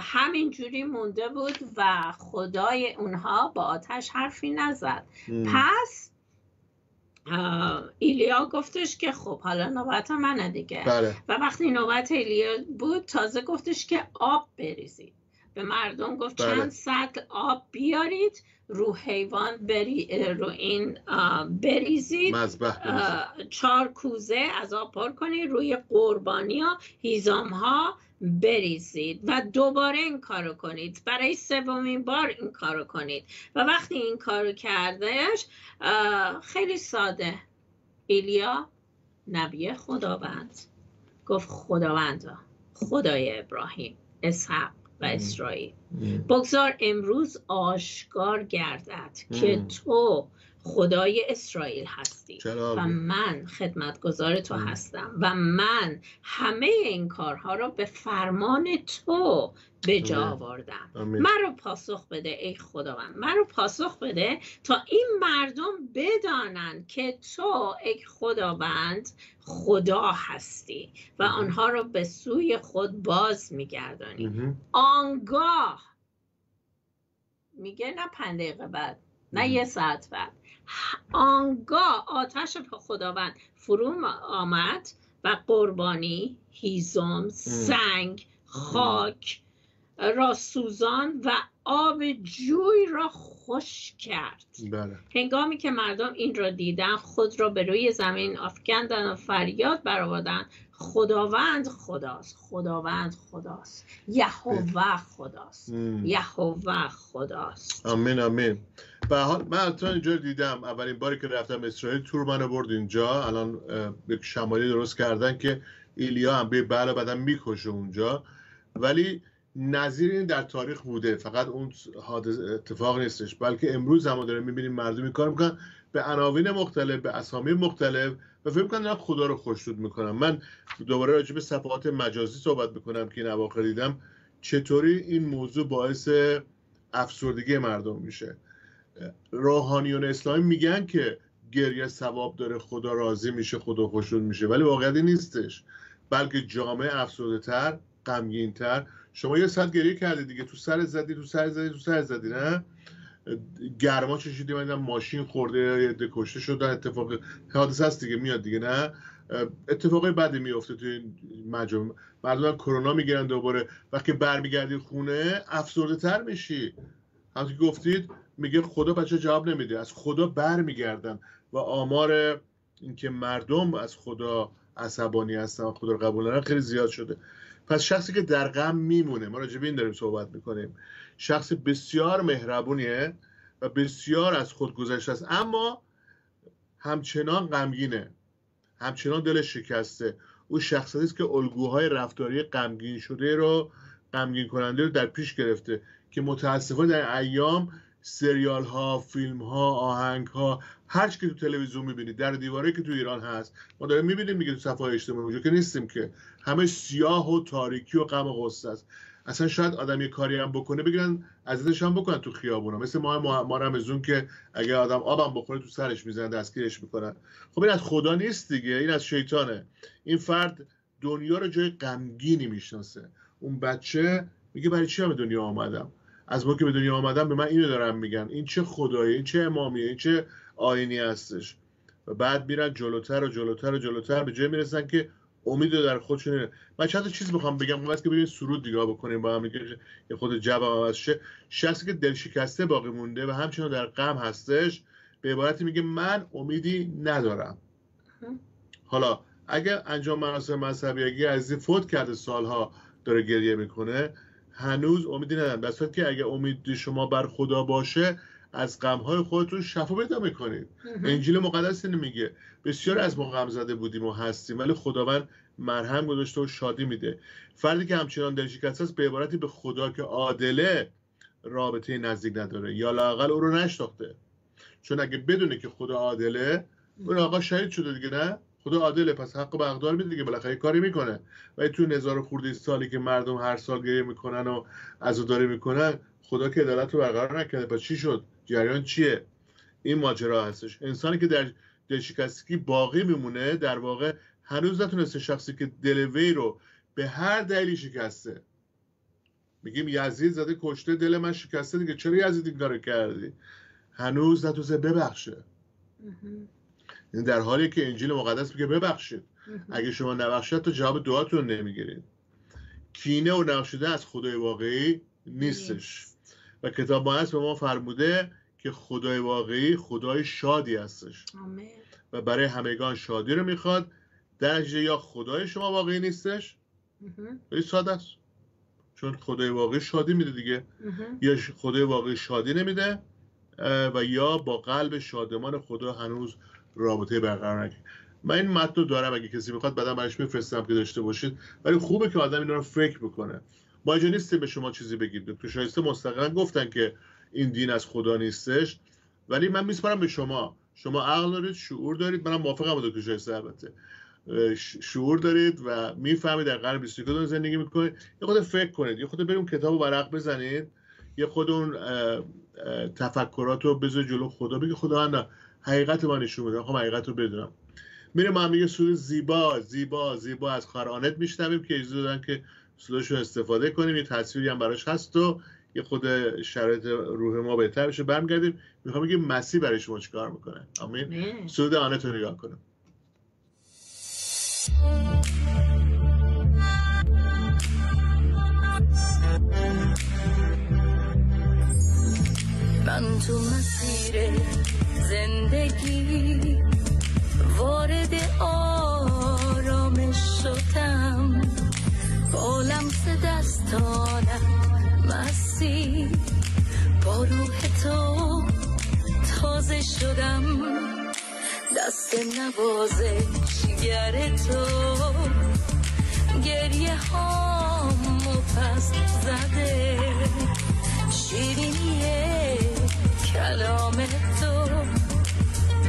همینجوری مونده بود و خدای اونها با آتش حرفی نزد. پس ایلیا گفتش که خب حالا نوبت منه دیگه بله. و وقتی نوبت ایلیا بود تازه گفتش که آب بریزید به مردم گفت بله. چند سطل آب بیارید رو حیوان بری رو این بریزید. چهار کوزه از آب پر کنید روی قربانی ها هیزام ها بریزید و دوباره این کارو کنید. برای سومین بار این کارو کنید. و وقتی این کارو کردهش خیلی ساده. ایلیا نبی خداوند. گفت خداوند خدای ابراهیم. اسحاق. و اسرائیل. بگذار امروز آشکار گردد که تو خدای اسرائیل هستی. و من خدمتگزار تو هستم. و من همه این کارها را به فرمان تو به جا آوردم. من رو پاسخ بده ای خداوند. من رو پاسخ بده تا این مردم بدانند که تو ای خداوند خدا هستی. و آنها رو به سوی خود باز میگردانی. آنگاه. میگه نه پنج دقیقه بعد نه یه ساعت بعد. آنگاه آتش خداوند فرو آمد و قربانی هیزم سنگ خاک را سوزان و آب جوی را خوش کرد. بله. هنگامی که مردم این را دیدن خود را به روی زمین افکندن و فریاد برآوردند خداوند خداست خداوند خداست یهوه خداست یهوه خداست. آمین آمین. به حال من الان اینجا دیدم. اولین باری که رفتم اسرائیل تور منو برد اینجا. الان یک شمالی درست کردن که ایلیا هم به بله بدن می‌کشه اونجا. ولی نظیر این در تاریخ بوده. فقط اون اتفاق نیستش. بلکه امروز هم داره می‌بینیم مردم این کار می‌کنن. به عناوین مختلف به اسامی مختلف. و فکر کنم خدا رو خوشنود می‌کنم من دوباره راجع به صفحات مجازی صحبت می‌کنم که این دیدم. چطوری این موضوع باعث افسردگی مردم میشه؟ روحانیون اسلامی میگن که گریه ثواب داره خدا راضی میشه خدا خوشنود میشه ولی واقعیتی نیستش. بلکه جامعه افسرده تر غمگین تر شما یه ساعت گریه کردی دیگه تو سر زدی تو سر زدی تو سر زدی نه؟ گرما چشیدی من ماشین خورده کشته شدن اتفاق حادثه هست دیگه میاد دیگه نه؟ اتفاقی بدی میفته تو این مجموعه. مردم کرونا می‌گیرن دوباره. وقتی برمیگردی خونه افسرده تر میشی. همونطور که گفتید میگه خدا بچه جواب نمیده. از خدا برمیگردن و آمار اینکه مردم از خدا عصبانی هستن و خدا رو قبول ندارن خیلی زیاد شده. پس شخصی که در غم میمونه ما راجع این داریم صحبت می‌کنیم. شخص بسیار مهربونیه و بسیار از خود گذشته است. اما همچنان غمگینه. همچنان دلش شکسته. او شخصی است که الگوهای رفتاری غمگین شده رو غمگین کننده رو در پیش گرفته که متاسفانه در ایام سریال ها فیلم ها آهنگ ها هر که تو تلویزیون می‌بینید در دیواره که تو ایران هست ما داریم می‌بینیم میگه تو صفحه اجتماعی اونجا که نیستیم که. همه سیاه و تاریکی و غم و غصه است. اصلا شاید آدم یه کاری هم بکنه بگیرن عزیزش هم بکنن تو خیابونا. مثل ما ما رمزون که اگه آدم آبم بخوره تو سرش می‌زنن دستگیرش می‌کنن. خب این از خدا نیست دیگه این از شیطانه. این فرد دنیا رو جای غمگینی می‌شناسه. اون بچه میگه برای چی به دنیا آمدم؟ از ما که به دنیا آمدم به من اینو دارم میگن. این چه خدایی این چه امامیه این چه آینی هستش. و بعد میرن جلوتر و جلوتر و جلوتر به جای می‌رسن که امید در خودشون من چند چیز می‌خوام بگم. واسه که ببینید سرود دیگه بکنیم با هم که خود جواب عوض شه شخصی که دل شکسته باقی مونده و همچنان در غم هستش به عبارتی میگه من امیدی ندارم. حالا اگر انجام مراسم مذهبی اگه از فوت کرده سالها داره گریه می‌کنه هنوز امیدی ندارم. در که اگه امید شما بر خدا باشه از غمهای خودتون شفا پیدا می‌کنید. انجیل مقدس اینو میگه. بسیار از ما غم زده بودیم و هستیم ولی خداوند مرهم گذاشته و شادی میده. فردی که همچنان دلشکسته است به عبارتی به خدا که عادله رابطه نزدیک نداره. یا لاقل او رو نشناخته. چون اگه بدونه که خدا عادله اون آقا شهید شده دیگه نه؟ خدا عادله پس حق به اقدار میده دیگه بالاخره کاری می‌کنه. و تو نظار خورده سالی که مردم هر سال گریه می‌کنن و عزاداری می‌کنن خدا که عدالت رو برقرار نکرده. پس چی شد؟ جریان چیه؟ این ماجرا هستش. انسانی که در دلشکستگی باقی میمونه در واقع هنوز نتونسته شخصی که دل وی رو به هر دلیلی شکسته. میگیم یزید زده کشته دل من شکسته دیگه. چرا یزید این کارو کردی هنوز نتونسته ببخشه. در حالی که انجیل مقدس میگه ببخشید. اگه شما نبخشید تو جواب دعاتون نمی‌گیرید. کینه و نبخشیده از خدای واقعی نیستش. و کتاب مقدس به ما فرموده که خدای واقعی خدای شادی هستش. و برای همگان شادی رو می‌خواد. در یا خدای شما واقعی نیستش خیلی ساده است. چون خدای واقعی شادی میده دیگه. یا خدای واقعی شادی نمیده و یا با قلب شادمان خدا هنوز رابطه برقرار نکنه من این متن دارم اگه کسی می‌خواد بعدا برش میفرستم که داشته باشید. ولی خوبه که آدم اینا رو فکر بکنه. اینجا نیستیم به شما چیزی بگید دکتر شایسته مستقلا گفتن که این دین از خدا نیستش. ولی من میسپارم به شما. شما عقل دارید شعور دارید. منم موافقم با دکتر شایسته البته. شعور دارید و می‌فهمید در قرن 21 زندگی می‌کنید. یه خود فکر کنید. یه خود بریم کتاب و ورق بزنید. یه خود اون تفکرات رو بذار جلو خدا. بگی خدا نه حقیقت ما نشون بده خب حقیقت رو بدونم. میره ما یه سوره زیبا زیبا زیبا از خارانت میشنویم که اجازه دادن که سودش رو استفاده کنیم. یه تصویری هم براش هست و یه خود شرایط روح ما بهتر بشه برمیگردیم. می‌خوام بگیم مسیح برای شما چیکار می‌کنه. آمین. سود آنت رو نگاه کنم من تو مسیر زندگی وارد آرامش شدم. با لمس دستانم مسیر با روح تو تازه شدم. دست نوازشگر تو. گریه هامو پس زده. شیرینی کلام تو.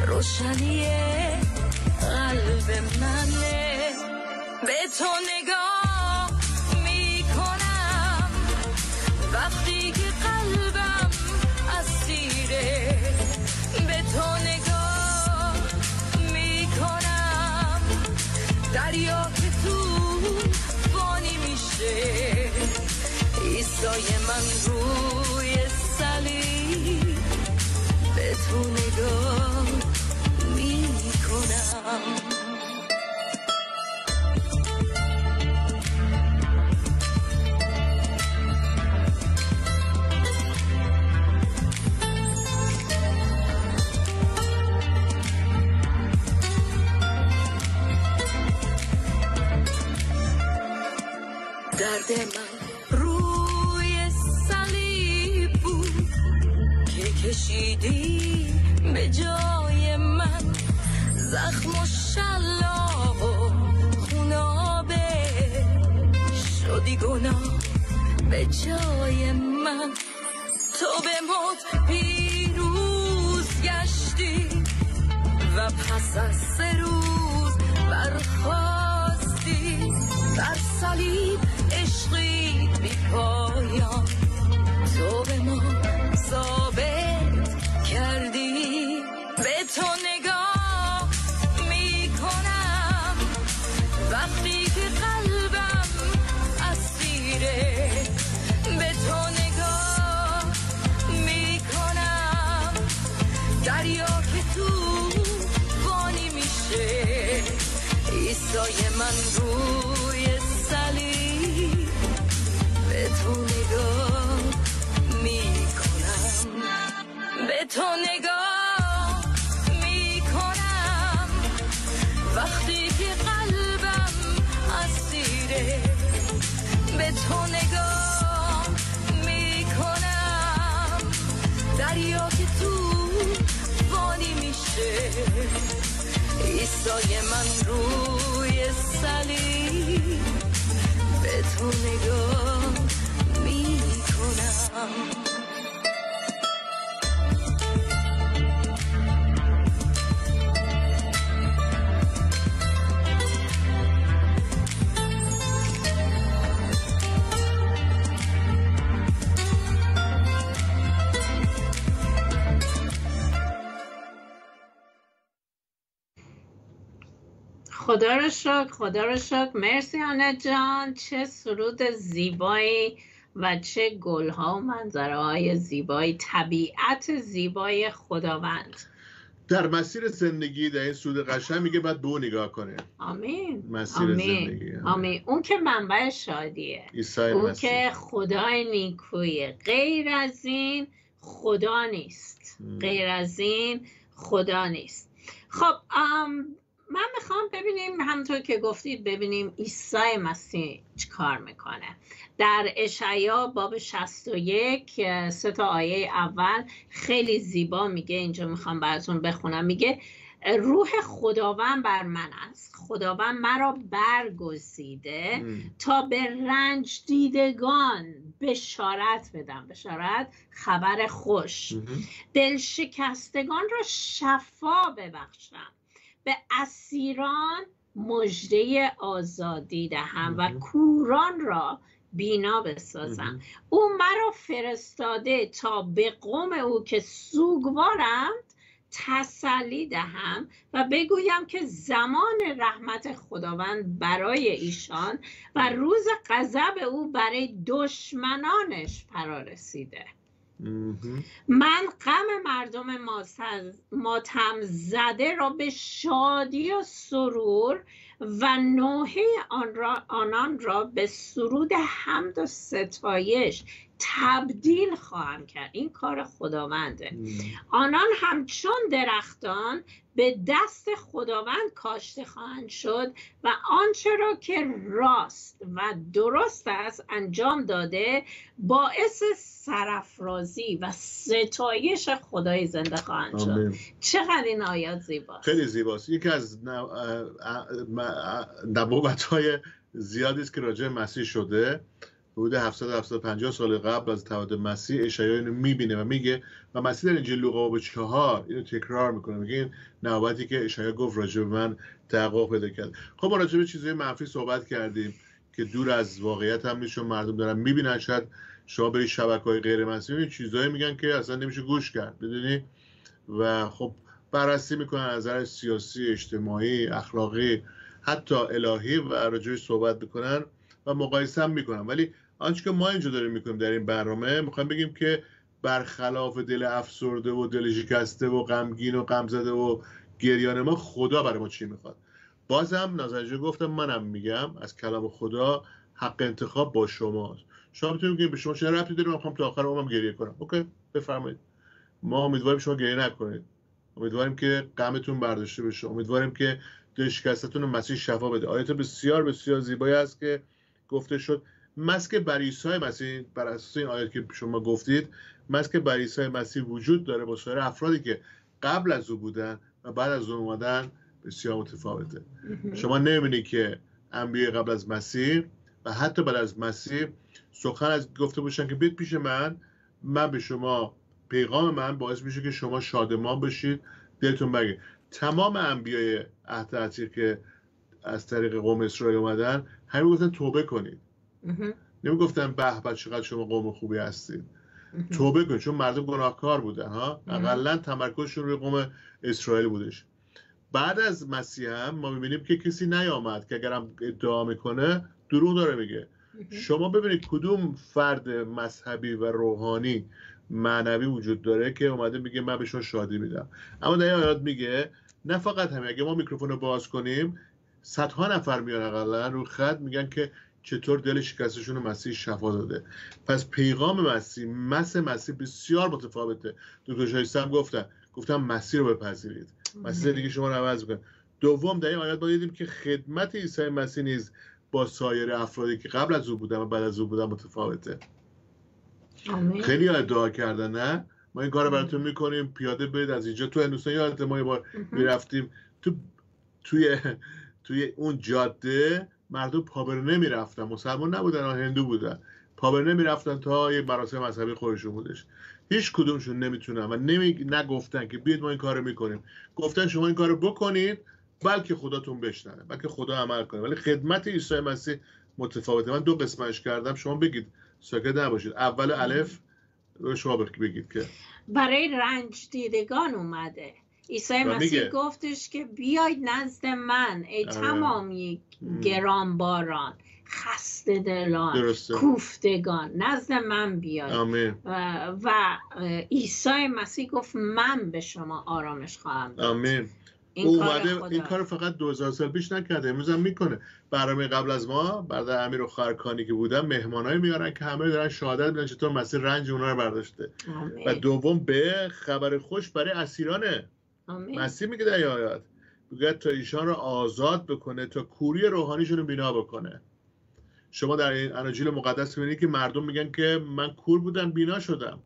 روشنی قلب منه. به تو نگاه می‌کنم. وقتی که قلبم اسیره به تو نگاه می‌کنم. دریا که تو بانی میشه. ایسای من روی سلی به تو نگاه می‌کنم پس از سه روز برخواستی در صلیب عشقی بی پایان تو به ما صدای من روی سلی به تو نگاه می کنم به تو نگاه می کنم وقتی که قلبم اسیره به تو نگاه می کنم دریا که تو بانی میشه ایسای من رو سلی به تو نگاه می کنم خدا رو شکر خدا رو شکر. مرسی آنه جان چه سرود زیبایی و چه گلها و منظره های زیبایی. طبیعت زیبای خداوند. در مسیر زندگی در این سود قشنگ میگه باید به نگاه کنه. آمین. مسیر آمین. زندگی. آمین. اون که منبع شادیه. اون که خدای نیکویه غیر از این خدا نیست. غیر از این خدا نیست. خب من می‌خوام ببینیم همونطور که گفتید ببینیم عیسی مسیح چی کار می‌کنه. در اشعیا باب 61 سه تا آیه اول خیلی زیبا میگه اینجا می‌خوام براتون بخونم. میگه روح خداوند بر من است. خداوند مرا برگزیده تا به رنج دیدگان بشارت بدم. بشارت خبر خوش. دل شکستگان را شفا ببخشم. به اسیران مژده آزادی دهم و کوران را بینا بسازم. او مرا فرستاده تا به قوم او که سوگوارند تسلی دهم و بگویم که زمان رحمت خداوند برای ایشان و روز غضب او برای دشمنانش فرا رسیده. من غم مردم ماتم زده را به شادی و سرور و نوحه آن را آنان را به سرود حمد و ستایش تبدیل خواهم کرد. این کار خداونده. آنان همچون درختان به دست خداوند کاشته خواهند شد و آنچه را که راست و درست است انجام داده باعث سرفرازی و ستایش خدای زنده خواهند شد. چقدر این آیات زیباست. خیلی زیباست. یکی از نبوت های زیادی است که راجع مسیح شده. حدود 750 سال قبل از تولد مسیح اشعیا اینو می‌بینه و میگه و مسیح در انجیل لوقا به چهار اینو تکرار می‌کنه. میگه این نوبتی که اشعیا گفت راجع به من تحقق پیدا کرد. خب ما راجع به چیزهای منفی صحبت کردیم که دور از واقعیت هم نیست مردم دارن می‌بینن شاید شما به شبکه های غیر مسیحی چیزهایی میگن که اصلا نمیشه گوش کرد بدونی و خب بررسی می‌کنن از نظر سیاسی اجتماعی اخلاقی حتی الهی و راجعش صحبت می‌کنن و مقایسه هم می‌کنن. ولی آنچه که ما اینجا داریم می‌کنیم در این برنامه می‌خوایم بگیم که برخلاف دل افسرده و دل شکسته و غمگین و غمزده و گریان ما خدا برای ما چی می‌خواد؟ بازم نظرجه گفتم منم میگم از کلام خدا حق انتخاب با شماست. شما می‌تونید بگید به شما چه ربطی داره؟ من می‌خوام تا آخر عمرم گریه کنم. اوکی بفرمایید. ما امیدواریم شما گریه نکنید. امیدواریم که غمتون برداشته بشه. امیدواریم که دل شکستتون رو مسیح شفا بده. آیت بسیار بسیار زیبایی است که گفته شد مسک بر عیسی مسیح بر اساس این آیات که شما گفتید مسک بر عیسی مسیح وجود داره با سایر افرادی که قبل از او بودن و بعد از او اومدن بسیار متفاوته. شما نمی‌بینید که انبیاء قبل از مسیح و حتی بعد از مسیح سخن از گفته باشن که بید پیش من من به شما پیغام من باعث میشه که شما شادمان بشید دلتون بگه تمام انبیای عهد که از طریق قوم اسرائیل اومدن همین گفتن توبه کنید. نمی گفتن به به چقدر شما قوم خوبی هستید توبه کنید چون مردم گناهکار بودن ها؟ اقلا تمرکزشون روی قوم اسرائیل بودش. بعد از مسیح هم ما می‌بینیم که کسی نیامد که اگرم ادعا می‌کنه دروغ داره میگه. شما ببینید کدوم فرد مذهبی و روحانی معنوی وجود داره که اومده میگه من به شما شادی میدم. اما در این آیات میگه نه فقط همین اگه ما میکروفون رو باز کنیم صدها نفر میان اقلا رو خط میگن که چطور دل شکستشون مسیح شفا داده. پس پیغام مسیح مس مسیح بسیار متفاوته. دکتر شایسته هم گفتن. گفتم مسیح رو بپذیرید. مسیح دیگه شما رو عوض می‌کنه. دوم در این آیات ما دیدیم که خدمت عیسی مسیح نیز با سایر افرادی که قبل از او بودن و بعد از او بودن متفاوته. خیلی ادعا کردن نه؟ ما این کار براتون می‌کنیم. پیاده برید. از اینجا تو هندوستان یادت ما یه بار می‌رفتیم. تو توی توی اون جاده مردم پابرنه می‌رفتن مسلمان نبودن هندو بودن. پابرنه می‌رفتن تا یه مراسم مذهبی خودشون بودش. هیچ کدومشون نمی‌تونن و نمی نگفتن که بیاید ما این کارو می‌کنیم. گفتن شما این کارو بکنید بلکه خداتون بشننه بلکه خدا عمل کنه. ولی خدمت عیسی مسیح متفاوته. من دو قسمتش کردم شما بگید ساکت نباشید. اول الف شما بگید که. برای رنج دیدگان اومده. عیسی مسیح گفتش که بیاید نزد من ای آره. تمامی گرانباران خسته دلان کوفتگان نزد من بیاید. و عیسی مسیح گفت من به شما آرامش خواهم داد. آمین. این اومده این کار فقط 2000 سال پیش نکرده امروز هم می‌کنه. برنامه قبل از ما بعد امیر و خرکانی که بودن مهمانایی میارن که همه دارن شهادت میدن چطور مسیر رنج اونا رو برداشته. و دوم به خبر خوش برای مسیح میگه در آیات میگه تا ایشان رو آزاد بکنه تا کوری روحانیشون رو بینا بکنه. شما در این اناجیل مقدس می‌بینید که مردم میگن که من کور بودم بینا شدم.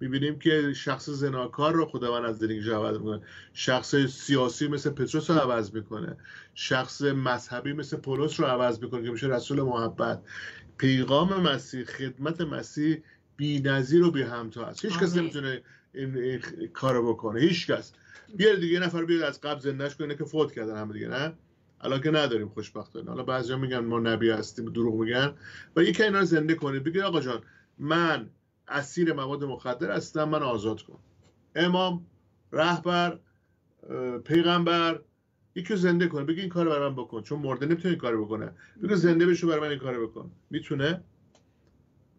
می‌بینیم که شخص زناکار رو خداوند از دلینگش عوض می‌کنه. شخص سیاسی مثل پتروس رو عوض می‌کنه. شخص مذهبی مثل پولس رو عوض می‌کنه که میشه رسول محبت. پیغام مسیح خدمت مسیح بی نظیر و بی همتا هست هیچ کس نمی‌تونه این, کارو بکنه. هیچ کس بیار دیگه نفر بیاد از قبل زندهش کنه که فوت کردن همه دیگه نه؟ الان که نداریم خوشبختانه. حالا بعضیا میگن ما نبی هستیم دروغ میگن. و یکی اینا رو زنده کنید بگید آقا جان من اسیر مواد مخدر هستم من آزاد کن. امام رهبر پیغمبر یکی زنده کنه بگی این کار برای من بکن. چون مرده نمی‌تونه این کار بکنه. بگو زنده بشو برای من این کار بکن. می‌تونه؟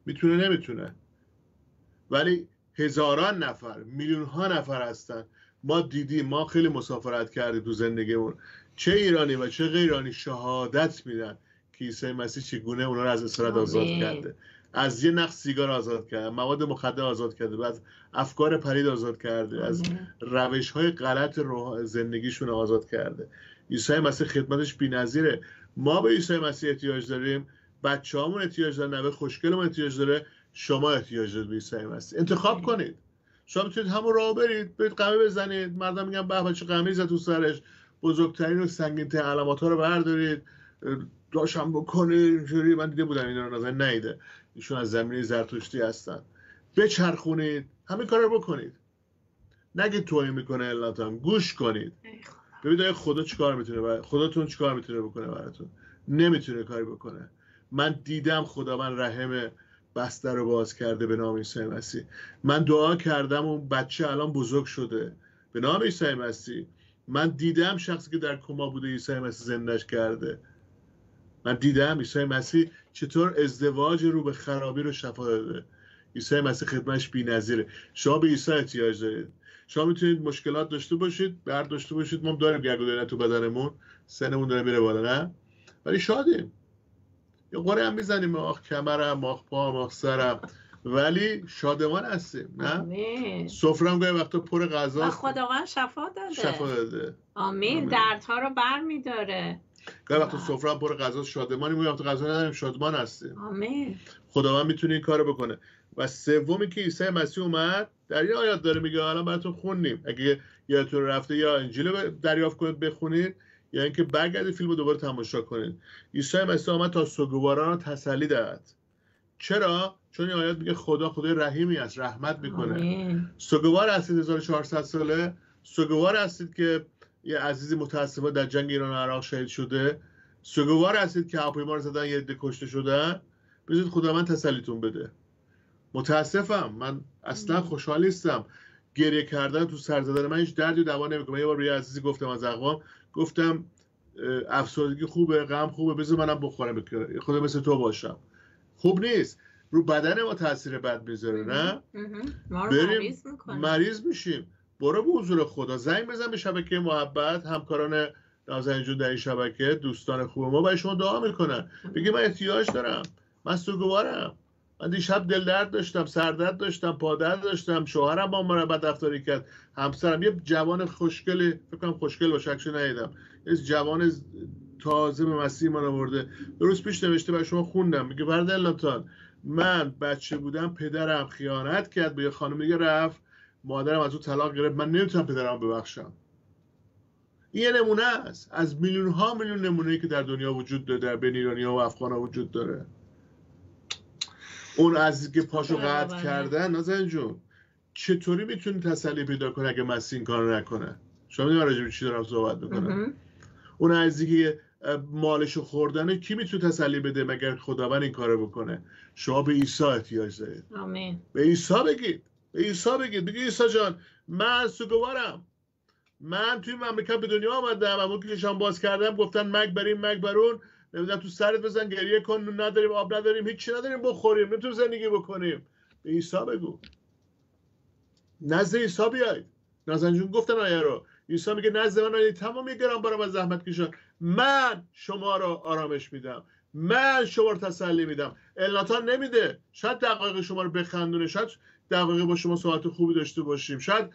می‌تونه نمی‌تونه. ولی هزاران نفر میلیون ها نفر هستن. ما دیدیم ما خیلی مسافرت کردیم تو زندگیمون. چه ایرانی و چه غیر ایرانی شهادت میدن که عیسی مسیح چگونه اونا رو از اسارت آزاد کرده. از یه نقص سیگار آزاد کرده مواد مخدر آزاد کرده از افکار پرید آزاد کرده از روش های غلط زندگیشون آزاد کرده. عیسی مسیح خدمتش بی‌نظیره. ما به عیسی مسیح احتیاج داریم بچه همون احتیاج دارن نوه خوشگلمون احتیاج داره. شما احتیاج دارید به عیسی مسیح انتخاب کنید. شما می‌تونید همون راه برید برید قمه بزنید. مردم میگن به چه قمه تو سرش. بزرگترین و سنگین علامات ها رو بردارید. داشتم بکنید اینجوری. من دیده بودم اینا رو نظر نیده. ایشون از زمینه زرتشتی هستن. بچرخونید. همین کار رو بکنید. نگید توهین می‌کنه علتان گوش کنید. ببینید خدا چیکار می‌تونه بر... خداتون چیکار می‌تونه بکنه براتون؟ نمی‌تونه کاری بکنه. من دیدم خدا من رحم بسته رو باز کرده به نام عیسی مسیح. من دعا کردم و بچه الان بزرگ شده. به نام عیسی مسیح. من دیدم شخصی که در کما بوده عیسی مسیح زندش کرده. من دیدم عیسی مسیح چطور ازدواج رو به خرابی رو شفا داده. عیسی مسیح خدمتش بی‌نظیره. شما به عیسی احتیاج دارید. شما می‌تونید مشکلات داشته باشید درد داشته باشید. ما داریم گرگ تو بدنمون. سنمون داره میره بالا نه؟ ولی شادیم. یه قره هم می‌زنیم آخ کمرم آخ پا آخ سرم. ولی شادمان هستیم نه؟ سفرم گاهی وقتا پر غذا خداوند شفا داده. شفا داده. آمین دردها رو بر میداره. گاهی وقتا سفرم پر غذا شادمانی میگم غذا نداریم شادمان هستیم. آمین. خداوند می‌تونه این کارو بکنه. و سومی که عیسی مسیح اومد در این آیات داره میگه الان براتون خوندیم. اگه یادتون رفته یا انجیل دریافت کنید بخونید. یا اینکه برگردید فیلم رو دوباره تماشا کنید عیسی مسیح آمد تا سوگواران رو تسلی دهد. چرا؟ چون این آیات میگه خدا خدای رحیمی است رحمت می‌کنه. سوگوار هستید 1400 ساله. سوگوار هستید که یه عزیزی متاسفانه در جنگ ایران و عراق شهید شده. سوگوار هستید که هواپیما رو زدن یه عده کشته شدن. بذارید خدا من تسلیتون بده. متاسفم. من اصلا خوشحال نیستم. گریه کردن تو سر زدن من هیچ دردی دوا نمی‌کنه. یه بار یه عزیزی گفتم از اقوام گفتم افسردگی خوبه غم خوبه بذار منم بخورم خدا مثل تو باشم. خوب نیست. رو بدن ما تاثیر بد می‌ذاره نه؟ بریم مریض میشیم. برو به حضور خدا. زنگ بزن به شبکه محبت. همکاران نازنین جون در این شبکه دوستان خوب ما برای شما دعا می‌کنن. بگی من احتیاج دارم. من سوگوارم. من دیشب دل درد داشتم سردرد داشتم پادرد داشتم شوهرم با من بد رفتاری کرد همسرم یه جوان خوشگلی فکر کنم خوشگل باشه عکسشون ندیدم. یه جوان تازه به مسیح ایمان آورده. درست پیش نوشته برای شما خوندم. میگه برد لاتان من بچه بودم پدرم خیانت کرد به یه خانم میگه رفت. مادرم از او طلاق گرفت. من نمی‌تونم پدرم ببخشم. این یه نمونه است. از میلیون ها میلیون نمونه که در دنیا وجود داره در بین ایرانی ها و افغان ها وجود داره. اون از که پاشو قطع کردن نازن جون چطوری می‌تونی تسلی پیدا کنه اگه مسیح این کار نکنه شما می‌دونی راجع چی دارم صحبت می‌کنم. اون از که مالشو خوردن کی می‌تونه تسلی بده مگر خداوند این کارو بکنه؟ شما به عیسی احتیاج دارید. آمین. به عیسی بگید. به عیسی بگید. بگید عیسی جان من سوگوارم. من توی مملکت به دنیا آمدم. اما که چشم باز کردم گفتن مگ بریم مگ برون نمی‌دونم تو سرت بزن گریه کن نداریم آب نداریم هیچی نداریم بخوریم نمی‌تونیم زندگی بکنیم. به عیسی بگو. نزد عیسی بیاید. نازنجون گفتن آیه رو. عیسی میگه نزد من آیه تمام گران بارم از زحمت کشان. من شما رو آرامش میدم. من شما رو تسلی میدم. الناتان نمیده. شاید دقایق شما رو بخندونه شاید دقایق با شما صحبت خوبی داشته باشیم شاید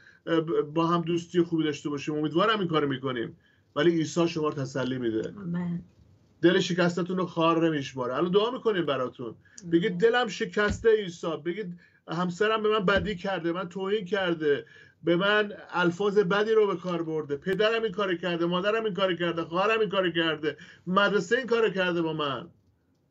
با هم دوستی خوبی داشته باشیم. امیدوارم این کارو می‌کنیم. ولی عیسی شما رو تسلی میده. دل شکستتون رو خار نمیشماره. الان دعا می‌کنیم براتون. بگید دلم شکسته عیسی. بگید همسرم به من بدی کرده من توهین کرده. به من الفاظ بدی رو به کار برده. پدرم این کار کرده مادرم این کار کرده خواهرم این کار کرده. مدرسه این کار کرده با من.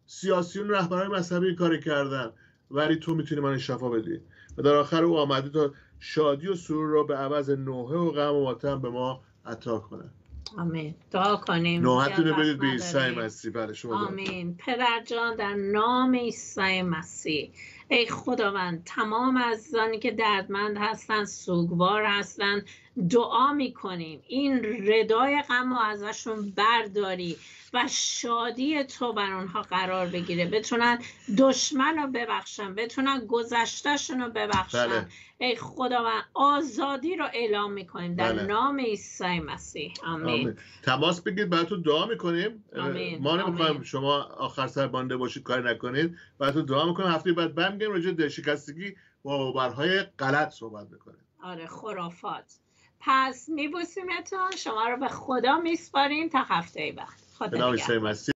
سیاسیون رهبران مذهبی این کار کردن. ولی تو می‌تونی من شفا بدی. و در آخر او آمده تا شادی و سرور را به عوض نوحه و غم و ماتم به ما عطا کنه. آمین. دعا کنیم. نوحتون رو بدید به عیسی مسیح. بله شما آمین. پدر جان در نام عیسی مسیح. ای خداوند تمام عزیزانی که دردمند هستند سوگوار هستند دعا می‌کنیم. این ردای غم ازشون برداری. و شادی تو بر اونها قرار بگیره. بتونن دشمن رو ببخشن بتونن گذشتهشون رو ببخشن. بله. ای خداوند آزادی رو اعلام می‌کنیم در بله. نام عیسی مسیح. آمین. تماس بگید براتون دعا می‌کنیم. آمین. ما نمی‌خوایم شما آخر سر بانده باشید کار نکنید. براتون دعا می‌کنیم. هفته بعد برمیگردیم راجع دلشکستگی با باورهای غلط صحبت می‌کنیم. آره خرافات. پس میبوسیمتون. شما رو به خدا میسپاریم. تا هفته بعد. خدا